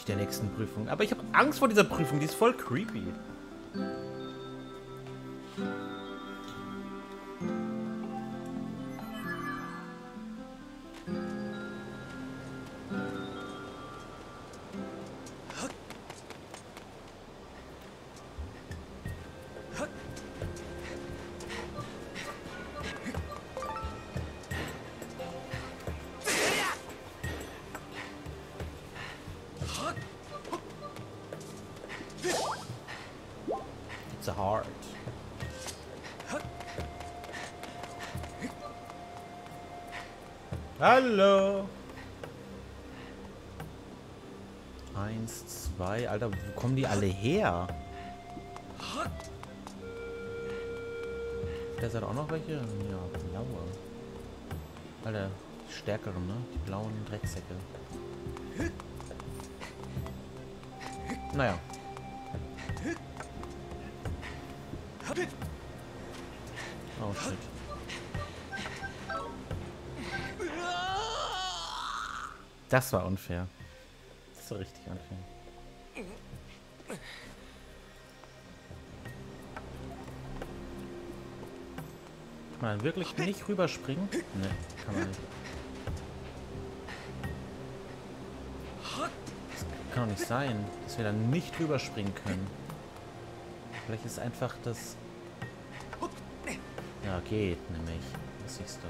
S1: Der nächsten Prüfung. Aber ich habe Angst vor dieser Prüfung, die ist voll creepy. Eins, zwei. Alter, wo kommen die alle her? Der hat auch noch welche? Ja, blaue. Alter, die stärkeren, ne? Die blauen Drecksäcke. Naja. Oh shit. Das war unfair. War richtig unfair. Kann man wirklich nicht rüberspringen? Ne, kann man nicht. Das kann doch nicht sein, dass wir da nicht rüberspringen können. Vielleicht ist einfach das... Ja, geht nämlich. Das siehst du.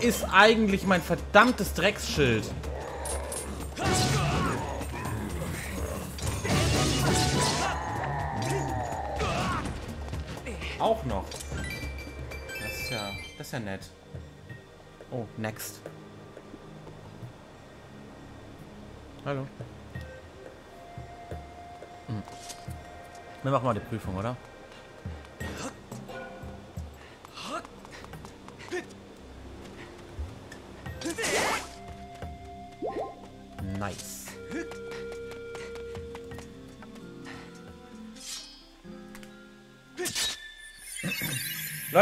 S1: Ist eigentlich mein verdammtes Drecksschild? Auch noch. Das ist ja, das ist ja nett. Oh, next. Hallo. Hm. Wir machen mal die Prüfung, oder?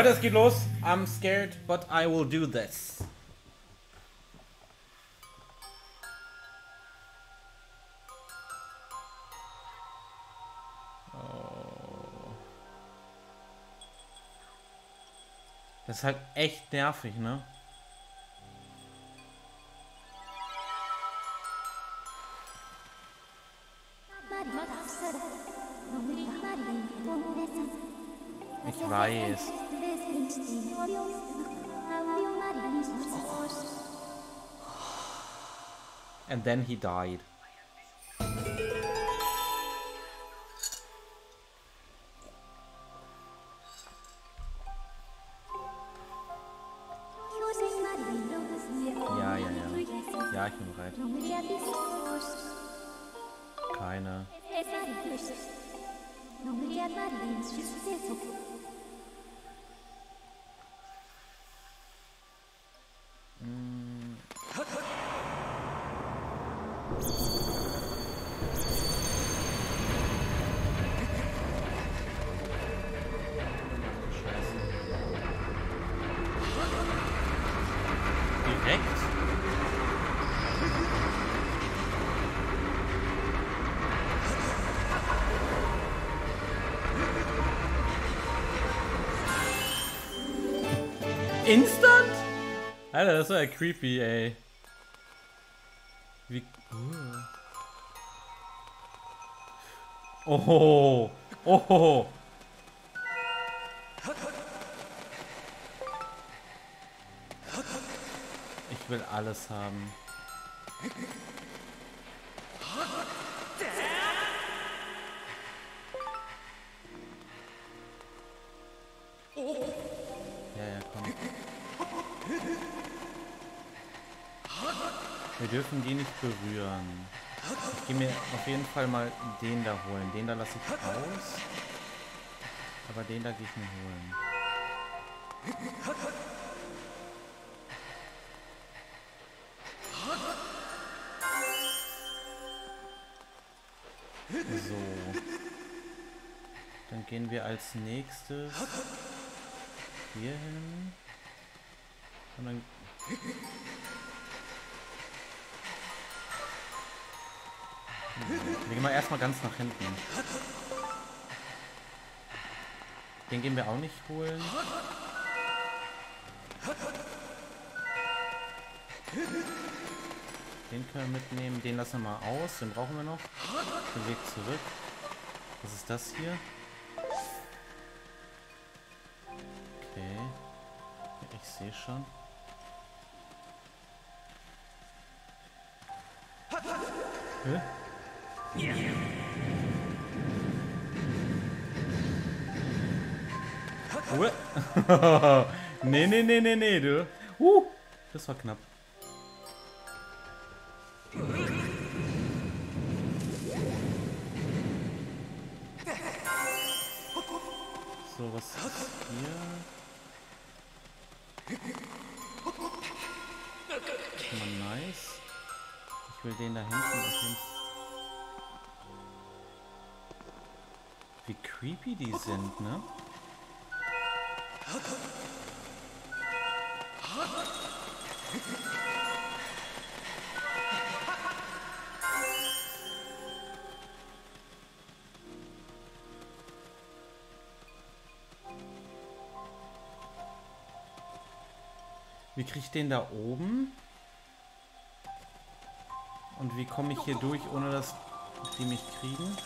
S1: Leute, es geht los. I'm scared, but I will do this. Oh. Das ist halt echt nervig, ne? Ich weiß. And then he died. Instant? Alter, das war ja creepy, ey. Wie. Oh. Oh. Ich will alles haben. Ja, ja, komm. Wir dürfen die nicht berühren. Ich gehe mir auf jeden Fall mal den da holen. Den da lasse ich raus. Aber den da gehe ich mir holen. So. Dann gehen wir als nächstes hier hin. Und dann Wir gehen mal erstmal ganz nach hinten. Den gehen wir auch nicht holen. Den können wir mitnehmen. Den lassen wir mal aus. Den brauchen wir noch. Den Weg zurück. Was ist das hier? Okay. Ich sehe schon. Hä? Ruhe. nee, nee, nee, nee, nee, du. Uh, das war knapp. So, was ist hier? Schon nice. Ich will den da hinten auf jeden Wie creepy die sind, ne? Wie kriege ich den da oben? Und wie komme ich hier durch, ohne dass die mich kriegen?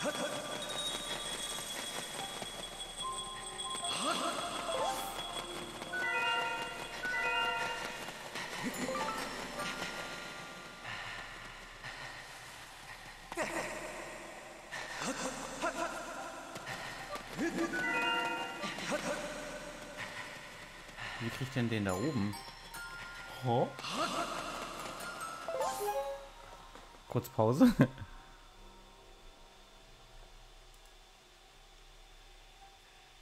S1: Wie kriegt denn den da oben? Oh. Kurz Pause.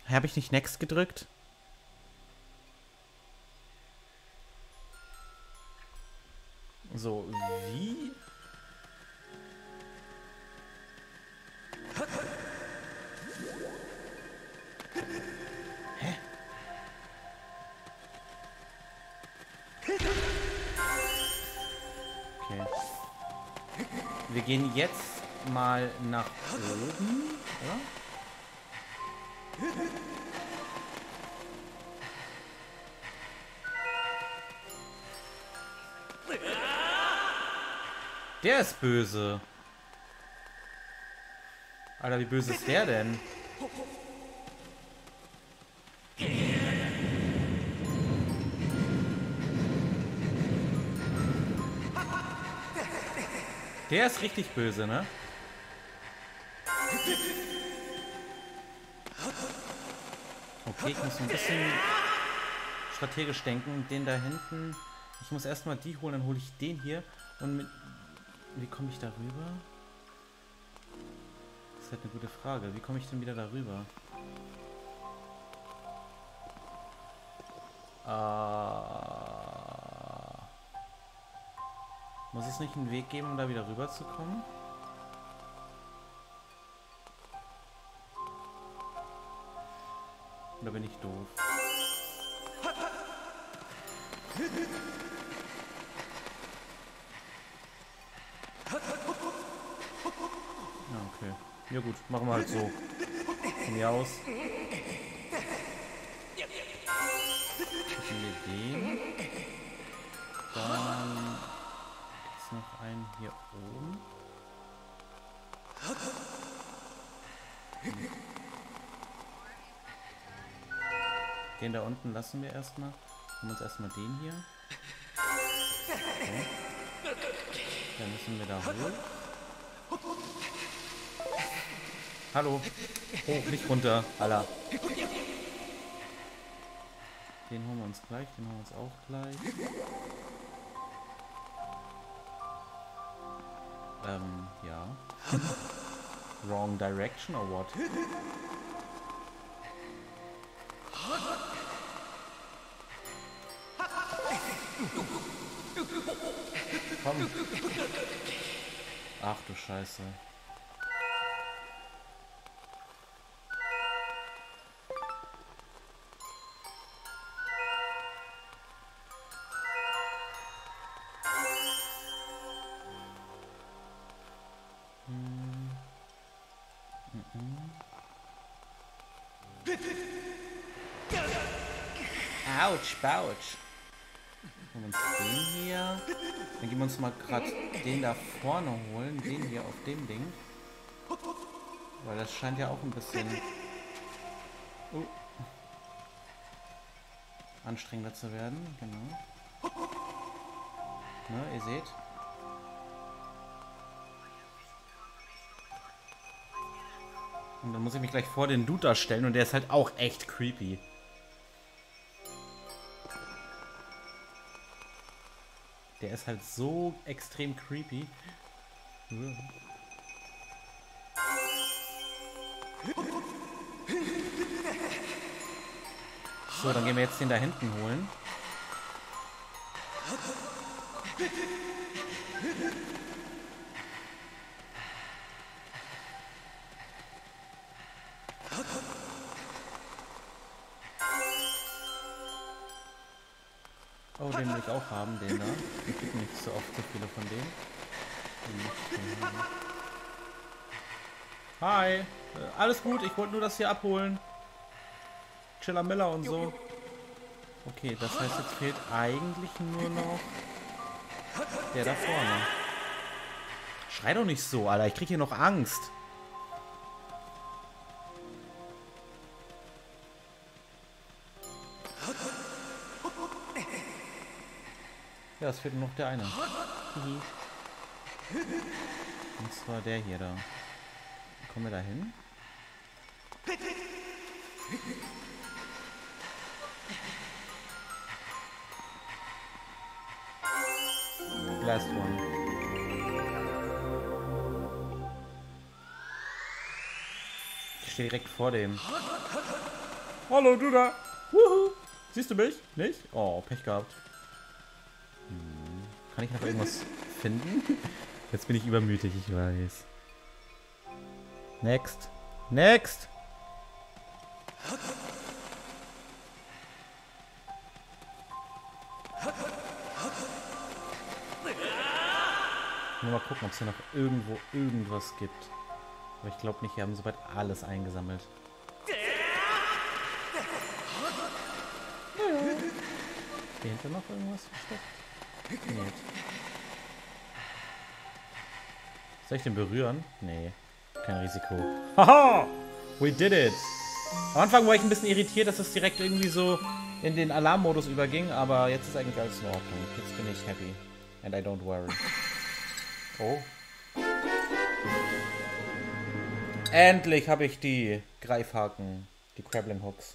S1: Habe ich nicht Next gedrückt? Gehen jetzt mal nach oben, oder? Der ist böse. Alter, wie böse ist der denn? Der ist richtig böse, ne? Okay, ich muss ein bisschen strategisch denken. Den da hinten. Ich muss erstmal die holen, dann hole ich den hier. Und mit. Wie komme ich da rüber? Das ist halt eine gute Frage. Wie komme ich denn wieder darüber? Ah. Es nicht einen Weg geben, um da wieder rüber zu kommen? Oder bin ich doof? Okay. Ja gut, machen wir halt so. Von mir aus. Da unten lassen wir erstmal. Nehmen uns erstmal den hier. Okay. Dann müssen wir da hoch. Hallo. Hoch, nicht runter. Alla. Den holen wir uns gleich, den holen wir uns auch gleich. Ähm, ja. Wrong direction or what? Scheiße. Autsch, wir uns den hier. Dann gehen wir uns mal gerade den da vorne holen. Den hier auf dem Ding. Weil das scheint ja auch ein bisschen uh, anstrengender zu werden. Genau. Ne, ihr seht. Und dann muss ich mich gleich vor den Dude da stellen und der ist halt auch echt creepy. Der ist halt so extrem creepy. So, dann gehen wir jetzt den da hinten holen. Oh, den will ich auch haben, den da. Ich krieg nicht so oft so viele von denen. Hi, äh, alles gut, ich wollte nur das hier abholen. Chilla Miller und so. Okay, das heißt, jetzt fehlt eigentlich nur noch der da vorne. Schrei doch nicht so, Alter, ich krieg hier noch Angst. Ja, es fehlt nur noch der eine. Und zwar der hier da. Kommen wir da hin? Last one. Ich stehe direkt vor dem. Hallo, du da. Wuhu. Siehst du mich? Nicht? Oh, Pech gehabt. Kann ich noch irgendwas finden? Jetzt bin ich übermütig, ich weiß. Next. Next. Nur mal gucken, ob es hier noch irgendwo irgendwas gibt. Aber ich glaube nicht, wir haben soweit alles eingesammelt. Hier hinter noch irgendwas versteckt? Nee. Soll ich den berühren? Nee. kein Risiko. Haha! We did it! Am Anfang war ich ein bisschen irritiert, dass es direkt irgendwie so in den Alarmmodus überging, aber jetzt ist eigentlich alles in Ordnung. Jetzt bin ich happy. And I don't worry. Oh. Endlich habe ich die Greifhaken, die Crabbling Hooks.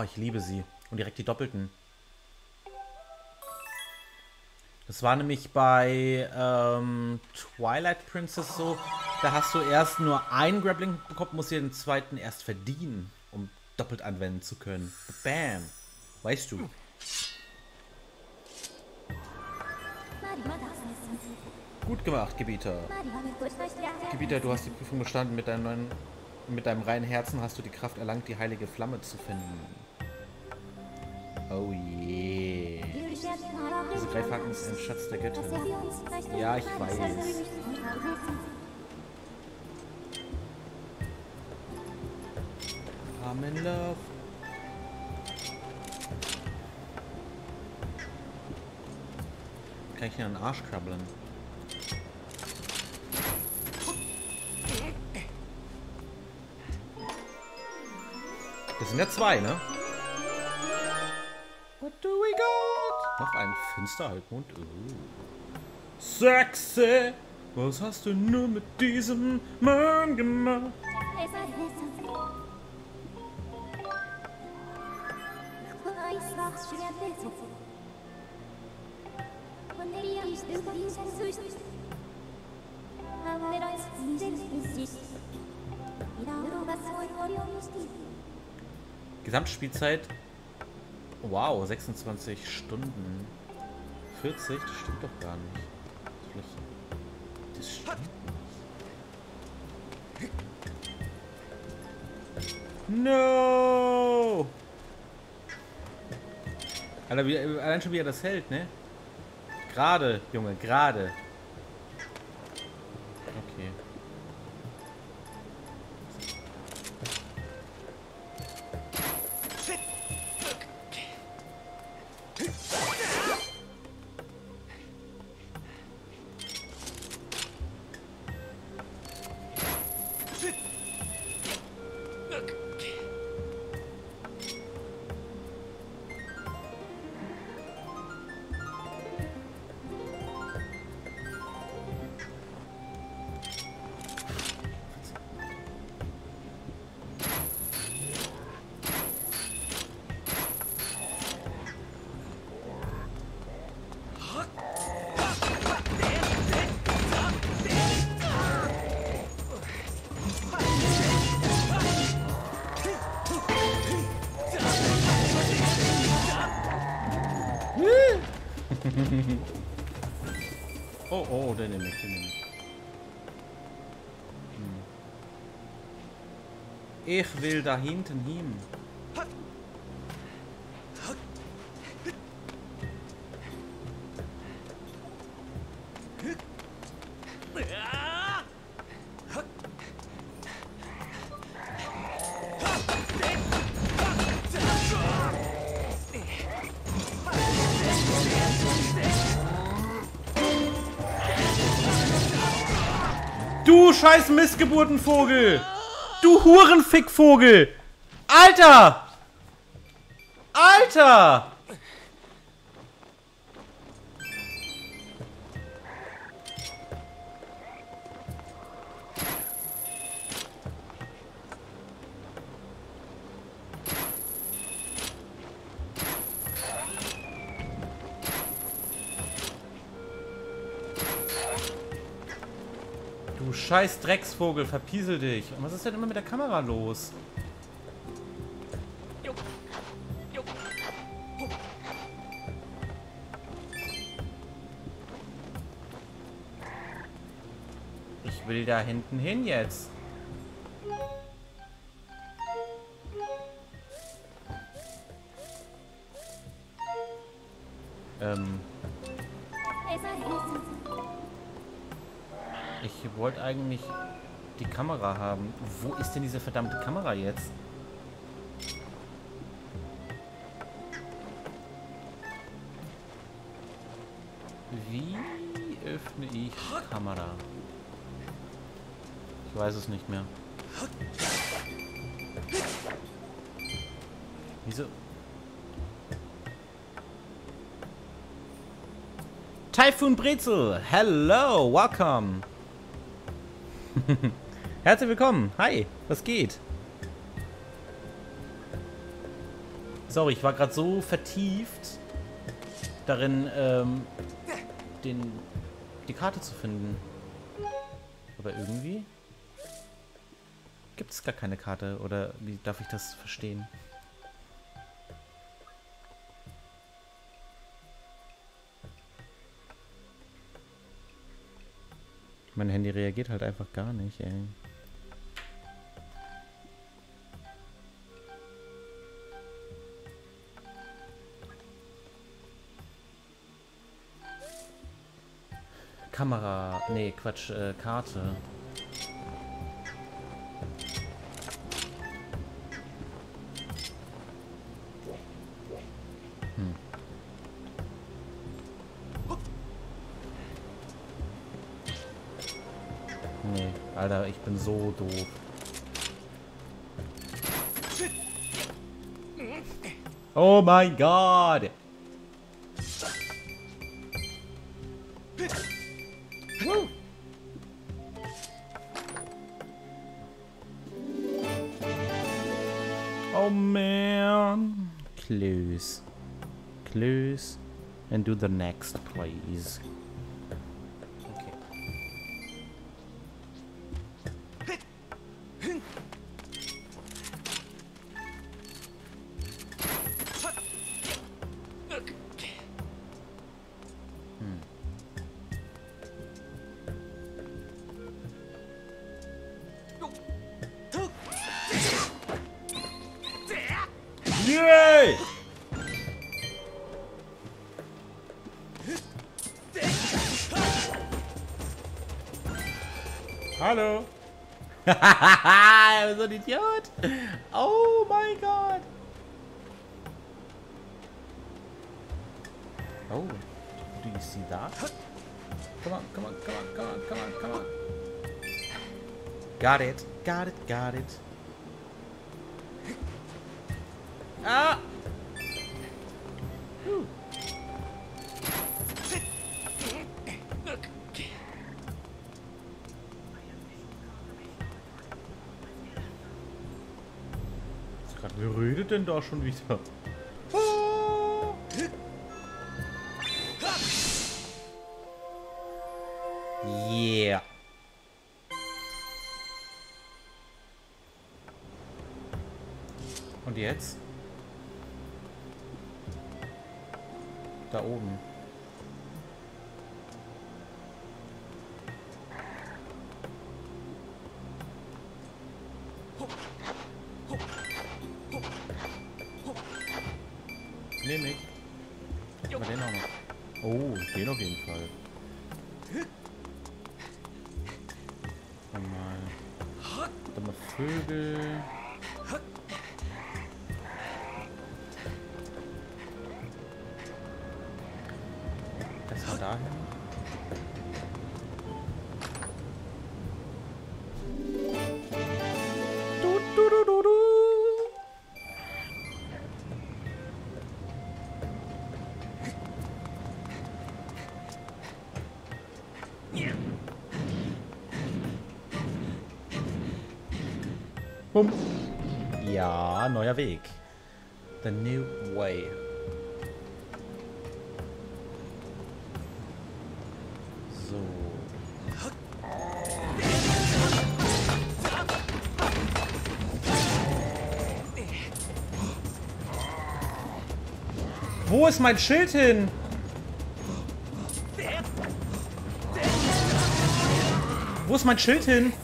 S1: Oh, ich liebe sie. Und direkt die doppelten. Das war nämlich bei ähm, Twilight Princess so. Da hast du erst nur einen Grappling bekommen, musst dir den zweiten erst verdienen, um doppelt anwenden zu können. Bam. Weißt du. Gut gemacht, Gebieter. Gebieter, du hast die Prüfung bestanden. Mit deinem, mit deinem reinen Herzen hast du die Kraft erlangt, die heilige Flamme zu finden. Oh yeah. Diese Greifhaken ist ein Schatz der Göttin. Ja, ich weiß. I'm in love. Kann ich hier einen Arsch krabbeln? Das sind ja zwei, ne? Noch ein finster Halbmond. Oh. Sexy! Was hast du nur mit diesem Mann gemacht? Gesamtspielzeit. Wow, 26 Stunden. 40? Das stimmt doch gar nicht. Das stimmt nicht. No! Alter, wie, allein schon wie er das hält, ne? Gerade, Junge, gerade. Will da hinten hin. Du scheiß Missgeburtenvogel! Du Hurenfickvogel! Alter! Alter! Scheiß Drecksvogel, verpiesel dich. Und was ist denn immer mit der Kamera los? Ich will da hinten hin jetzt. eigentlich die Kamera haben? Wo ist denn diese verdammte Kamera jetzt? Wie öffne ich Kamera? Ich weiß es nicht mehr. Wieso? Typhoon Brezel! Hello! Welcome! Herzlich willkommen. Hi, was geht? Sorry, ich war gerade so vertieft darin, ähm, den, die Karte zu finden. Aber irgendwie gibt es gar keine Karte. Oder wie darf ich das verstehen? Mein Handy reagiert halt einfach gar nicht, ey. Kamera. Nee, Quatsch, äh, Karte. Doof. Oh mein Gott! Oh man. Close. Close. And do the next, please. Got it. Ah! Wer redet denn da schon wieder? Jetzt? Da oben. Ja, neuer Weg. The new way. So. Wo ist mein Schild hin? Wo ist mein Schild hin?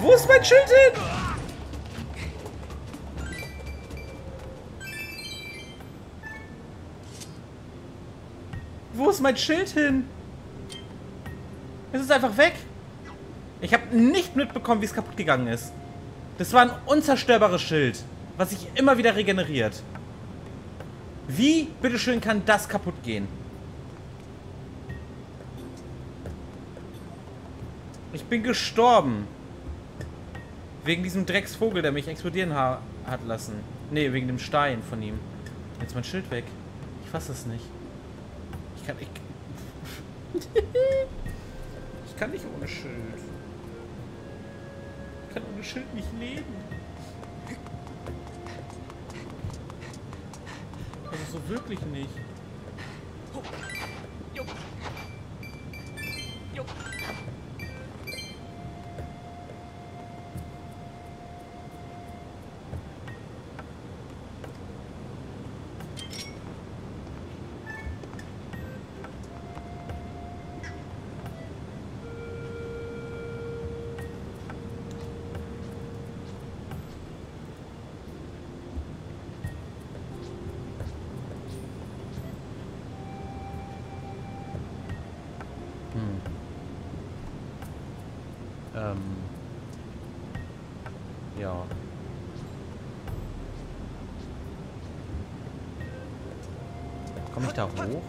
S1: Wo ist mein Schild hin? ist mein Schild hin? Es ist einfach weg. Ich habe nicht mitbekommen, wie es kaputt gegangen ist. Das war ein unzerstörbares Schild, was sich immer wieder regeneriert. Wie, bitteschön, kann das kaputt gehen? Ich bin gestorben. Wegen diesem Drecksvogel, der mich explodieren ha hat lassen. Ne, wegen dem Stein von ihm. Jetzt mein Schild weg. Ich fasse es nicht. Ich kann... Ich, ich kann nicht ohne Schild. Ich kann ohne Schild nicht leben. Also so wirklich nicht. Komme ich da hoch?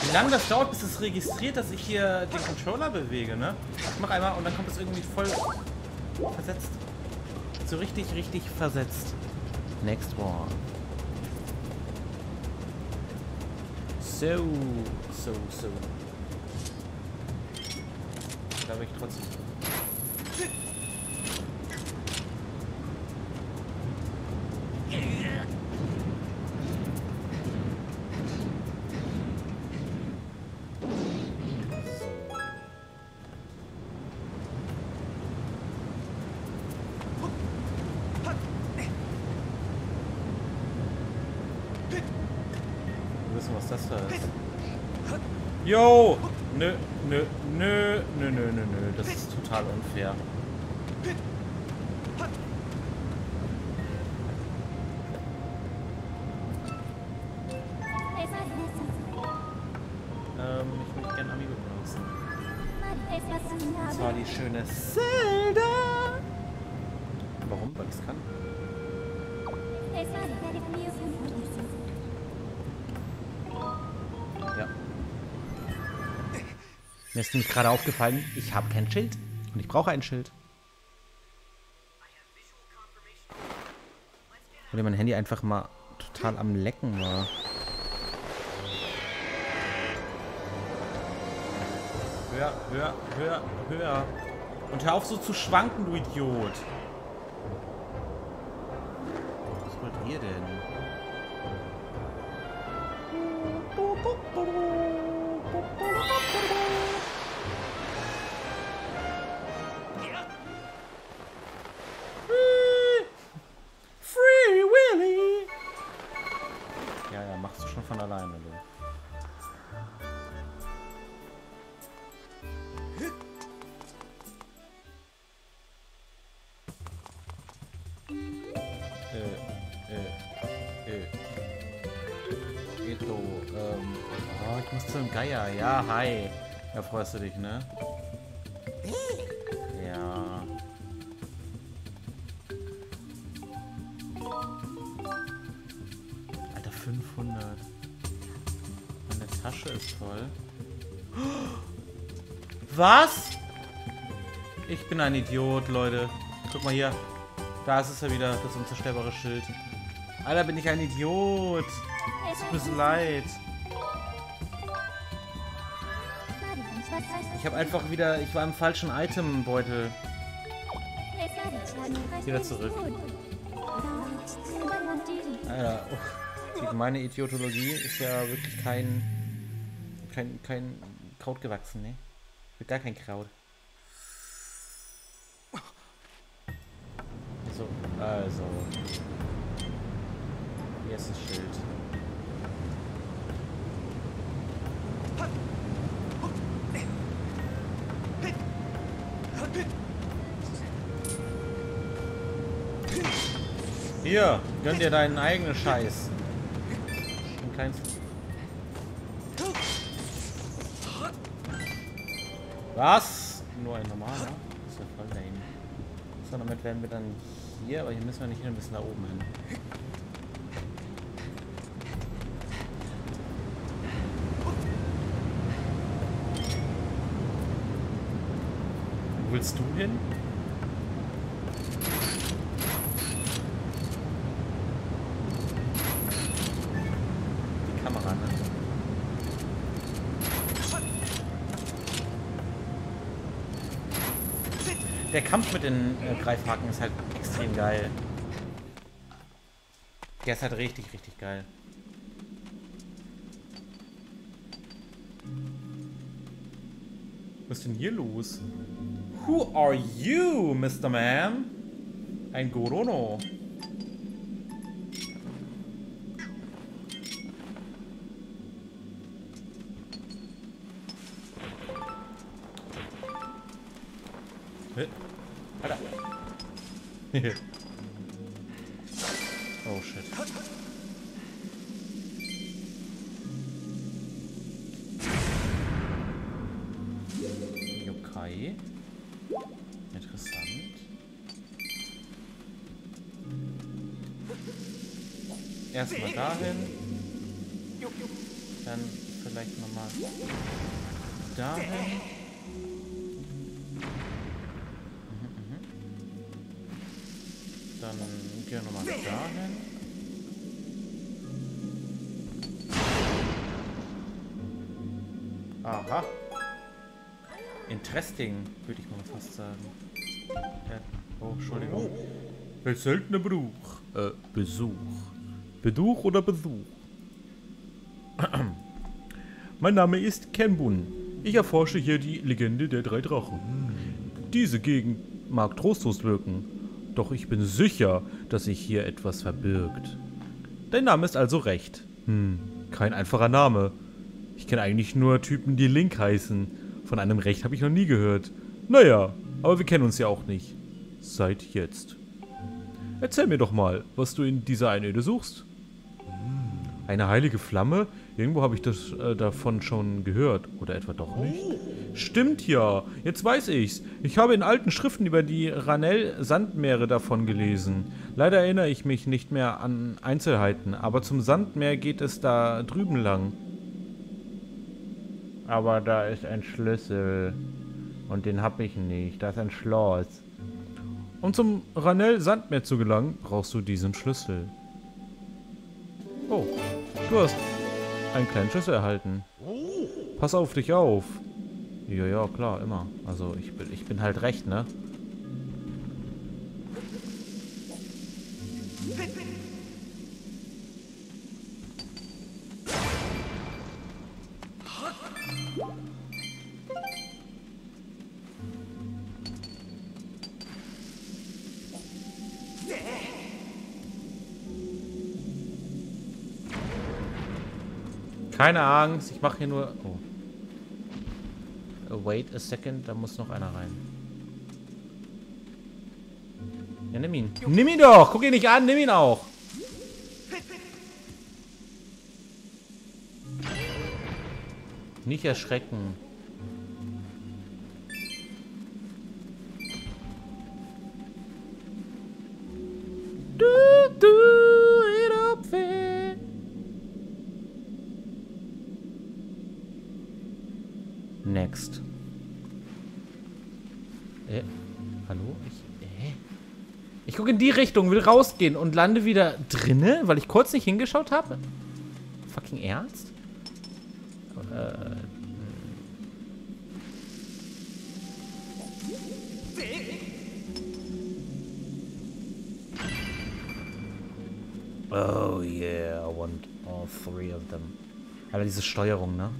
S1: Wie lange das dauert, bis es registriert, dass ich hier den Controller bewege, ne? Ich mach einmal und dann kommt es irgendwie voll versetzt. So richtig, richtig versetzt. Next one. So, so, so. Da bin ich trotzdem. Mir ist gerade aufgefallen, ich habe kein Schild. Und ich brauche ein Schild. Weil mein Handy einfach mal total am Lecken war. Höher, höher, höher, höher. Und hör auf so zu schwanken, du Idiot. Freust du dich, ne? Ja. Alter, 500. Meine Tasche ist voll. Was? Ich bin ein Idiot, Leute. Guck mal hier. Da ist es ja wieder, das unzerstörbare Schild. Alter, bin ich ein Idiot. Es tut mir leid. Habe einfach wieder, ich war im falschen Itembeutel. Wieder zurück. Alter, uff. meine Idiotologie ist ja wirklich kein, kein, kein Kraut gewachsen, ne? Wird gar kein Kraut. So, also. Hier ist das Schild. Hier, gönn dir deinen eigenen Scheiß. Ein kleines. Was? Nur ein normaler? Das ist ja voll lame. So, damit werden wir dann hier, aber hier müssen wir nicht hin, wir müssen da oben hin. Willst du hin? Die Kamera, ne? Der Kampf mit den äh, Greifhaken ist halt extrem geil. Der ist halt richtig, richtig geil. Was ist denn hier los? Who are you, Mr. Man? Ein Gorono. Sagen. Ja. Oh, Entschuldigung. Welch seltener Besuch. Äh, Besuch. Besuch oder Besuch? mein Name ist Kenbun. Ich erforsche hier die Legende der drei Drachen. Diese Gegend mag trostlos wirken, doch ich bin sicher, dass sich hier etwas verbirgt. Dein Name ist also recht. Hm, kein einfacher Name. Ich kenne eigentlich nur Typen, die Link heißen. Von einem Recht habe ich noch nie gehört. Naja, aber wir kennen uns ja auch nicht. Seit jetzt. Erzähl mir doch mal, was du in dieser Einöde suchst. Eine heilige Flamme? Irgendwo habe ich das äh, davon schon gehört. Oder etwa doch nicht? Stimmt ja. Jetzt weiß ich's. Ich habe in alten Schriften über die Ranell-Sandmeere davon gelesen. Leider erinnere ich mich nicht mehr an Einzelheiten, aber zum Sandmeer geht es da drüben lang. Aber da ist ein Schlüssel. Und den habe ich nicht. Da ist ein Schloss. Um zum Ranell-Sandmeer zu gelangen, brauchst du diesen Schlüssel. Oh, du hast einen kleinen Schlüssel erhalten. Pass auf dich auf. Ja, ja, klar, immer. Also ich bin, ich bin halt recht, ne? Keine Angst, ich mache hier nur... Oh. Wait a second, da muss noch einer rein. Ja, nimm ihn. Nimm ihn doch! Guck ihn nicht an, nimm ihn auch! Nicht erschrecken. Richtung, will rausgehen und lande wieder drinne, weil ich kurz nicht hingeschaut habe? Fucking ernst? Äh, Oh yeah, I want all three of them. Aber diese Steuerung, ne?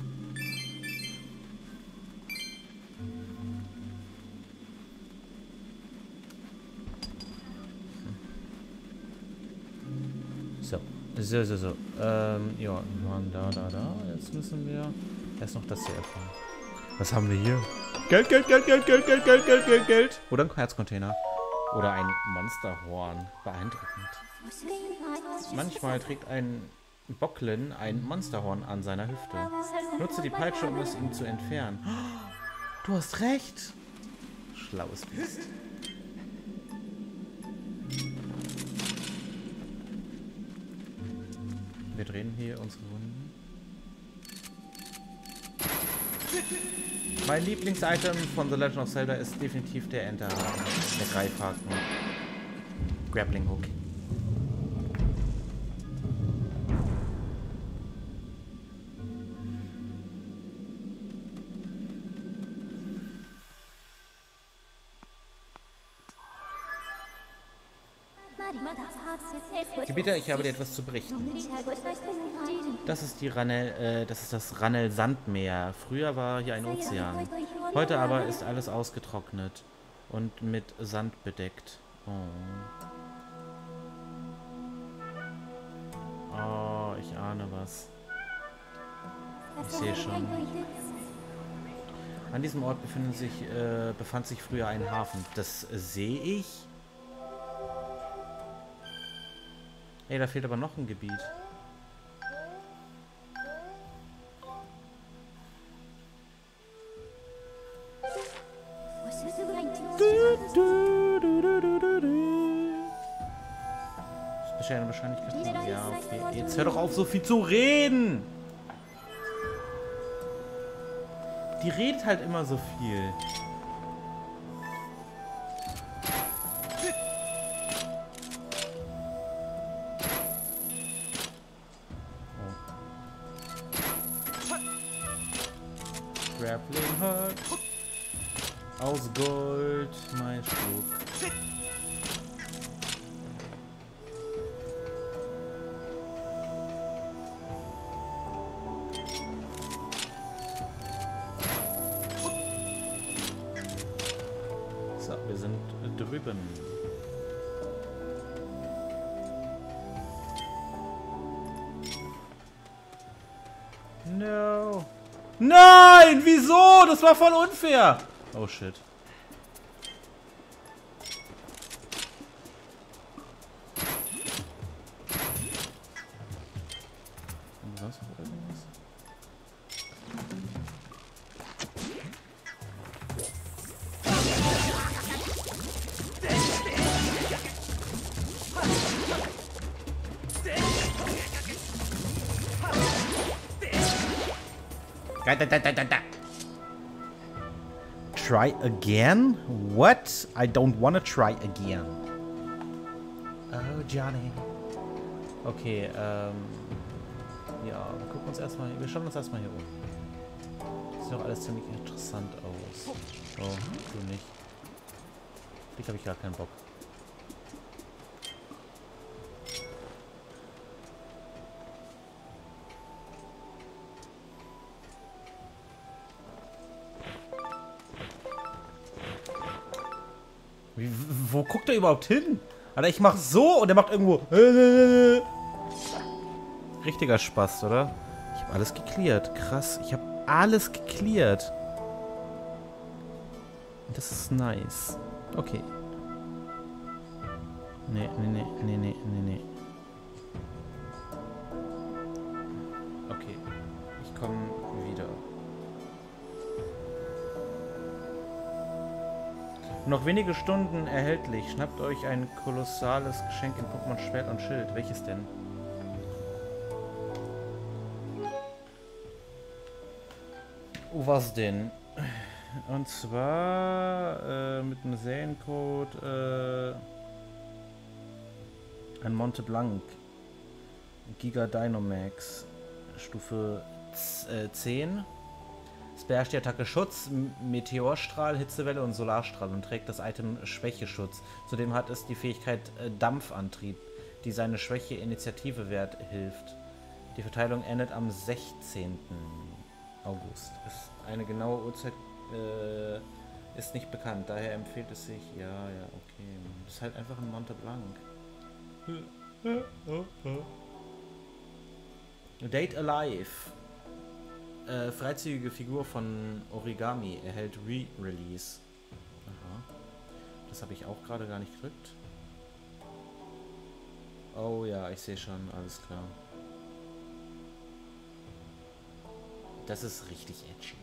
S1: So, so, so. Ähm, ja, wir waren da, da, da. Jetzt müssen wir erst noch das hier öffnen. Was haben wir hier? Geld, Geld, Geld, Geld, Geld, Geld, Geld, Geld, Geld, Geld. Oder ein Herzcontainer. Oder ein Monsterhorn. Beeindruckend. Manchmal trägt ein Bocklin ein Monsterhorn an seiner Hüfte. Nutze die Peitsche, um es ihm zu entfernen. Du hast recht. Schlaues Biest. Wir drehen hier unsere Runden. Mein Lieblingsitem von The Legend of Zelda ist definitiv der Enterhaken, der Greifhaken. Grappling Hook. Gebieter, ich habe dir etwas zu berichten. Das ist die Ranel, äh, das ist das Ranel Sandmeer. Früher war hier ein Ozean. Heute aber ist alles ausgetrocknet und mit Sand bedeckt. Oh. Oh, ich ahne was. Ich sehe schon. An diesem Ort sich, äh, befand sich früher ein Hafen. Das sehe ich. Ey, da fehlt aber noch ein Gebiet. Das ist eine Wahrscheinlichkeit. Ja, okay. Jetzt hör doch auf, so viel zu reden! Die redet halt immer so viel. Unfair. Oh shit. Da, da, da, da. Try again? What? I don't wanna try again. Oh, Johnny. Okay, ähm. Ja, wir gucken uns erstmal. Wir schauen uns erstmal hier um. Sieht doch alles ziemlich interessant aus. Oh, du nicht. Ich habe ich gar keinen Bock. Wo guckt er überhaupt hin? Alter, ich mach so und er macht irgendwo. Richtiger Spaß, oder? Ich habe alles geklärt. Krass, ich habe alles geklärt. Das ist nice. Okay. Nee, nee, nee, nee, nee, nee, nee. Noch wenige Stunden erhältlich. Schnappt euch ein kolossales Geschenk in Pokémon Schwert und Schild. Welches denn? Oh, was denn? Und zwar äh, mit einem Seriencode äh, ein Monte Blanc Giga Dynamax Stufe z- äh, 10 es beherrscht die Attacke Schutz, Meteorstrahl, Hitzewelle und Solarstrahl und trägt das Item Schwächeschutz. Zudem hat es die Fähigkeit äh, Dampfantrieb, die seine Schwäche Initiative Wert hilft. Die Verteilung endet am 16. August. Ist eine genaue Uhrzeit äh, ist nicht bekannt, daher empfiehlt es sich. Ja, ja, okay. Ist halt einfach ein Monte Blanc. Date Alive. Äh, freizügige Figur von Origami erhält Re-Release. Aha. Das habe ich auch gerade gar nicht gedrückt. Oh ja, ich sehe schon, alles klar. Das ist richtig edgy.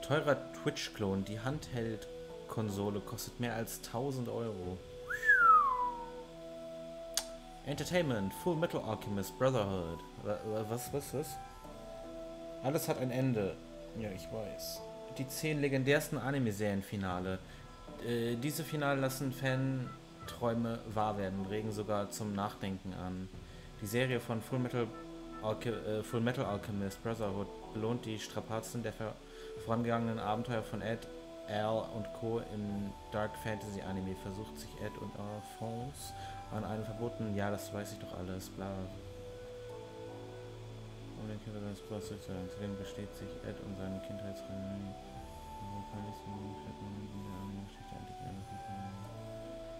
S1: Teurer Twitch-Klon. Die Handheld-Konsole kostet mehr als 1000 Euro. Entertainment, Full Metal Alchemist, Brotherhood. Was, was, was? Alles hat ein Ende. Ja, ich weiß. Die zehn legendärsten Anime-Serien-Finale. Äh, diese Finale lassen Fan-Träume wahr werden regen sogar zum Nachdenken an. Die Serie von Full Metal, Alche äh, Full Metal Alchemist Brotherhood belohnt die Strapazen der vorangegangenen Abenteuer von Ed, Al und Co. im Dark Fantasy Anime. Versucht sich Ed und Alphonse an einem verbotenen, ja, das weiß ich doch alles, bla. Um den Killer seines Bruders zu sagen. Zudem besteht sich Ed und seine Kindheitsrennen.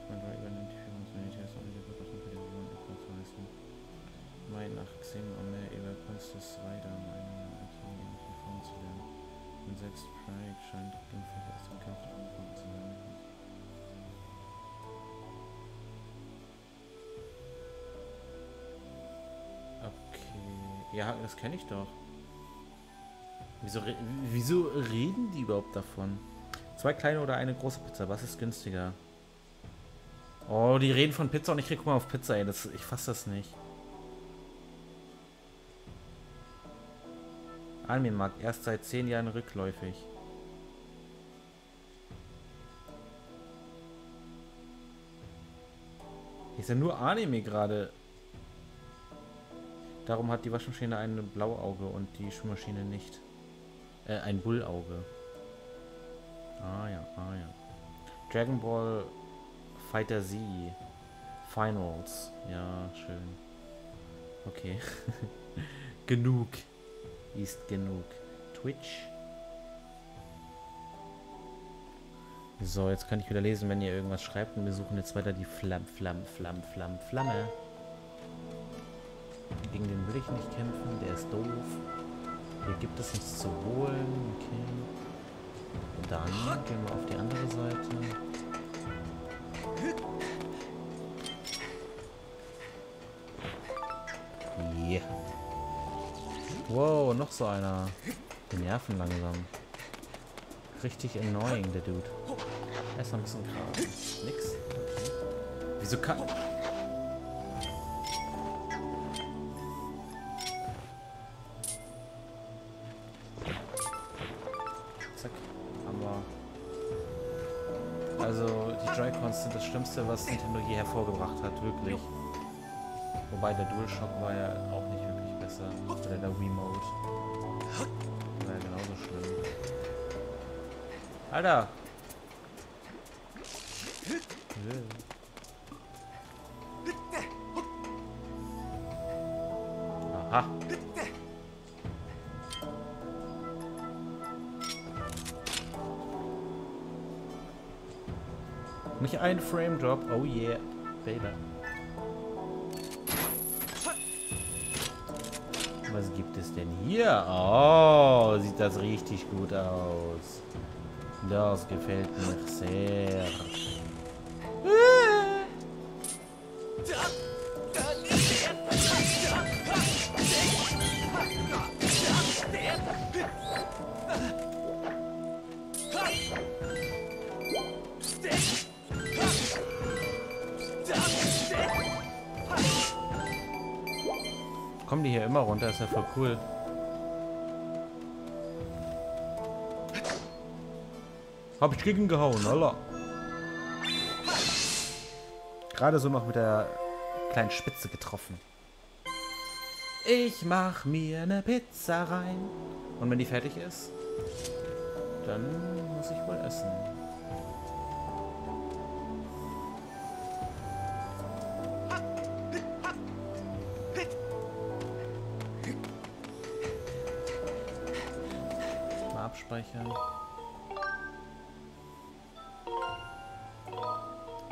S1: Man übernimmt die Führung des und die Bewaffnung für die Region leisten. Mai nach Xing und mehr über Constas weiter, um Und selbst Pride scheint unfähig aus dem Kampf angekommen zu sein. Okay. Ja, das kenne ich doch. Wieso, re wieso reden die überhaupt davon? Zwei kleine oder eine große Pizza, was ist günstiger? Oh, die reden von Pizza und ich krieg mal auf Pizza, ey. Das, ich fass das nicht. Anime-Markt erst seit zehn Jahren rückläufig. Ist ja nur Anime gerade. Darum hat die Waschmaschine ein Blauauge und die Schuhmaschine nicht. Äh, ein Bullauge. Ah ja, ah ja. Dragon Ball Fighter Z. Finals. Ja, schön. Okay. genug. Ist genug. Twitch. So, jetzt kann ich wieder lesen, wenn ihr irgendwas schreibt. Und wir suchen jetzt weiter die Flamm, Flamm, Flamm, Flamm, Flamme. Gegen den will ich nicht kämpfen, der ist doof. Hier gibt es nichts zu holen. Okay. Dann gehen wir auf die andere Seite. Wow, noch so einer. Die nerven langsam. Richtig annoying, der Dude. Er noch ein bisschen krass. Nix. Okay. Wieso kann... sind das Schlimmste, was Nintendo je hervorgebracht hat, wirklich. Wobei der DualShock war ja auch nicht besser. Oder der Wiimote. War ja genauso schlimm. Alter! Aha. Nicht ein Frame Drop. Oh yeah, Baby. Gibt es denn hier? Oh, sieht das richtig gut aus. Das gefällt mir sehr. Cool. Hab ich gegen gehauen, Alter. Gerade so noch mit der kleinen Spitze getroffen. Ich mach mir eine Pizza rein. Und wenn die fertig ist, dann muss ich wohl essen. Abspeichern.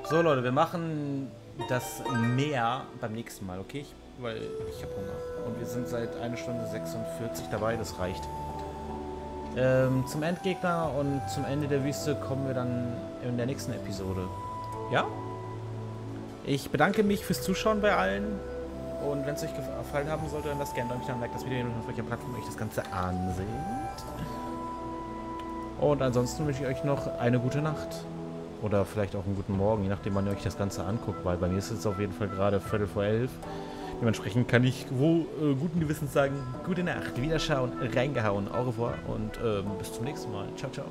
S1: So Leute, wir machen das mehr beim nächsten Mal, okay? Ich, weil ich habe Hunger. Und wir sind seit 1 Stunde 46 dabei, das reicht. Ähm, zum Endgegner und zum Ende der Wüste kommen wir dann in der nächsten Episode. Ja? Ich bedanke mich fürs Zuschauen bei allen. Und wenn es euch gefallen haben sollte, dann lasst gerne ein Like das Video und auf welcher Plattform euch das Ganze anseht. Und ansonsten wünsche ich euch noch eine gute Nacht. Oder vielleicht auch einen guten Morgen, je nachdem, wann ihr euch das Ganze anguckt, weil bei mir ist es auf jeden Fall gerade Viertel vor elf. Dementsprechend kann ich wo äh, guten Gewissens sagen, gute Nacht, Wiederschauen, reingehauen, au revoir und äh, bis zum nächsten Mal. Ciao, ciao.